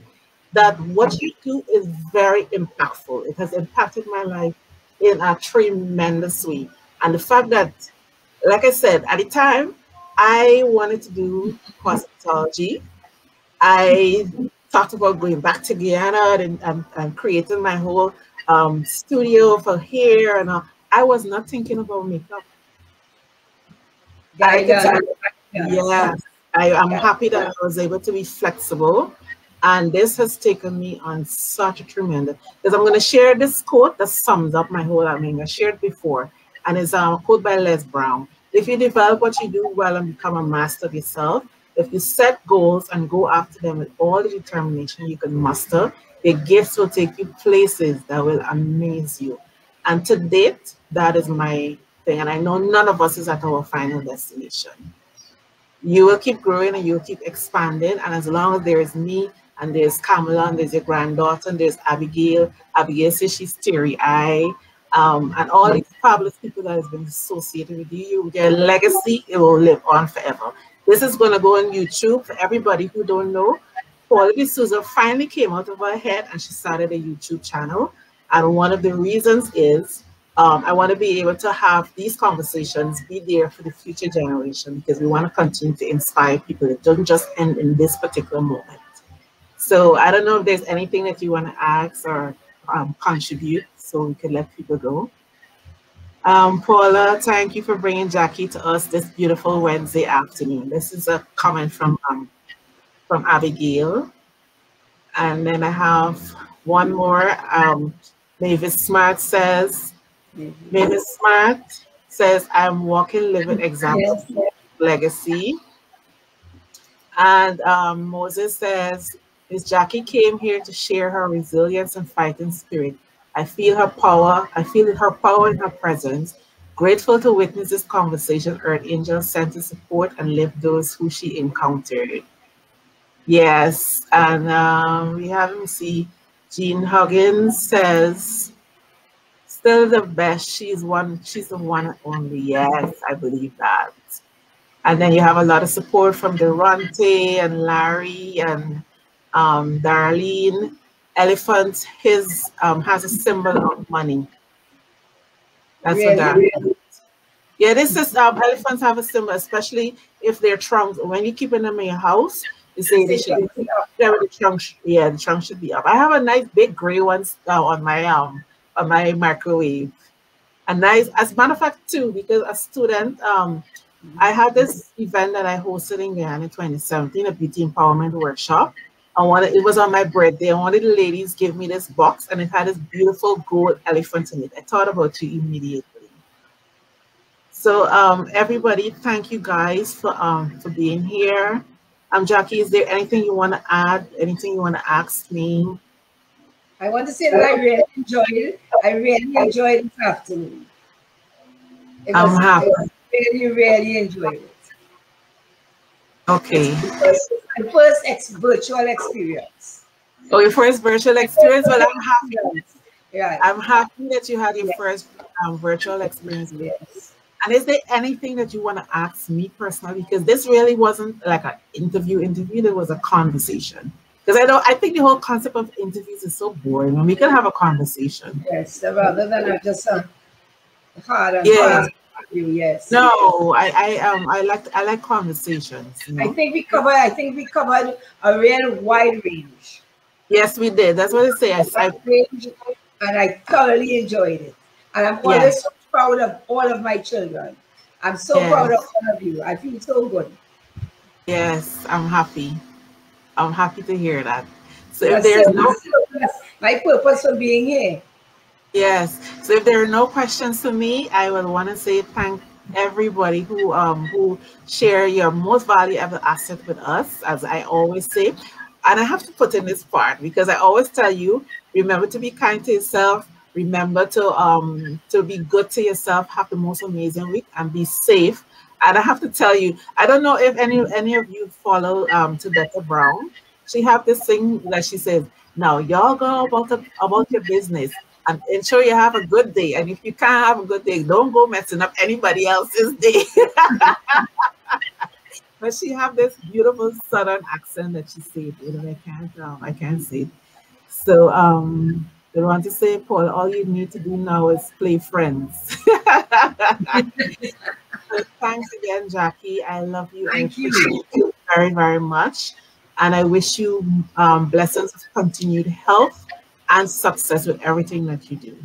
[SPEAKER 1] that what you do is very impactful. It has impacted my life in a tremendous way. And the fact that, like I said, at the time, I wanted to do cosmetology. I talked about going back to Guyana and, and, and creating my whole um, studio for hair. And I was not thinking about makeup.
[SPEAKER 2] Yeah, yeah,
[SPEAKER 1] yeah. I am happy that I was able to be flexible. And this has taken me on such a tremendous, because I'm going to share this quote that sums up my whole, I mean, I shared before, and it's a quote by Les Brown. If you develop what you do well and become a master of yourself, if you set goals and go after them with all the determination you can muster, your gifts will take you places that will amaze you. And to date, that is my thing. And I know none of us is at our final destination you will keep growing and you'll keep expanding. And as long as there is me and there's Kamala and there's your granddaughter and there's Abigail, Abigail says she's teary eye, um, and all these fabulous people that has been associated with you, your legacy, it will live on forever. This is going to go on YouTube for everybody who don't know. Paulla De Souza finally came out of her head and she started a YouTube channel. And one of the reasons is um, I want to be able to have these conversations be there for the future generation because we want to continue to inspire people. It doesn't just end in this particular moment. So I don't know if there's anything that you want to ask or um, contribute so we can let people go. Um, Paulla, thank you for bringing Jacqui to us this beautiful Wednesday afternoon. This is a comment from um, from Abigail. And then I have one more. Um, Mavis Smart says, Mavis Smart says, I'm walking living example yes. legacy. And um, Moses says, Miss Jacqui came here to share her resilience and fighting spirit. I feel her power. I feel her power in her presence. Grateful to witness this conversation, Earth Angel sent to support and lift those who she encountered. Yes, and um, we have, let see, Jean Huggins says, still the best. She's one, she's the one and only. Yes, I believe that. And then you have a lot of support from Durante and Larry and um, Darlene. Elephant, his um, has a symbol of money. That's really? what that Yeah, this is um, elephants have a symbol, especially if they're trunks. When you're keeping them in your house, you say they should be yeah, the trunk. Yeah, the trunk should be up. I have a nice big gray one uh, on my um on my microwave. A nice, as a matter of fact, too, because a student, um, I had this event that I hosted in Guyana in 2017, a beauty empowerment workshop. I wanted it was on my birthday. I wanted the ladies give me this box and it had this beautiful gold elephant in it. I thought about you immediately. So um, everybody, thank you guys for um, for being here. Um, Jacqui, is there anything you want to add? Anything you want to ask me?
[SPEAKER 2] I want to say that I really enjoyed it. I really enjoyed this afternoon.
[SPEAKER 1] It was, I'm happy.
[SPEAKER 2] really, really enjoyed it.
[SPEAKER 1] Okay.
[SPEAKER 2] It's my first ex virtual experience.
[SPEAKER 1] Oh, your first virtual experience? Well, I'm happy. Yeah. I'm happy that you had your yes. first um, virtual experience. Yes. And is there anything that you want to ask me personally? Because this really wasn't like an interview interview, there was a conversation. Because I don't, I think the whole concept of interviews is so boring. When we can have a conversation.
[SPEAKER 2] Yes, rather than just uh, hard and yeah. You, yes.
[SPEAKER 1] No, I, I um I like I like conversations.
[SPEAKER 2] You know? I think we covered I think we covered a real wide range.
[SPEAKER 1] Yes, we did. That's what I say. I, I
[SPEAKER 2] range, and I thoroughly enjoyed it. And I'm always yes. so proud of all of my children. I'm so yes. proud of all of you. I feel so good.
[SPEAKER 1] Yes, I'm happy. I'm happy to hear that. So if there's no
[SPEAKER 2] my purpose for being here.
[SPEAKER 1] Yes. So if there are no questions for me, I would want to say thank everybody who um who share your most valuable asset with us, as I always say. And I have to put in this part because I always tell you, remember to be kind to yourself, remember to um to be good to yourself, have the most amazing week and be safe And I have to tell you, I don't know if any any of you follow um Tabitha Brown. She have this thing that she says, now y'all go about the, about your business and ensure you have a good day. And if you can't have a good day, don't go messing up anybody else's day. but she have this beautiful southern accent that she said. You know, I can't um, I can't say it. So um they want to say, Paul, all you need to do now is play friends. thanks again, Jacqui. I love you.
[SPEAKER 2] Thank
[SPEAKER 1] I
[SPEAKER 2] you.
[SPEAKER 1] you very, very much. And I wish you um, blessings of continued health and success with everything that you do.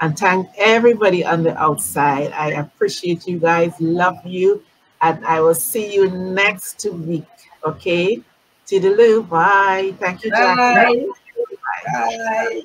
[SPEAKER 1] And thank everybody on the outside. I appreciate you guys. Love you. And I will see you next week. Okay? Toodaloo. Bye. Thank you, Jacqui.
[SPEAKER 2] Bye. Bye.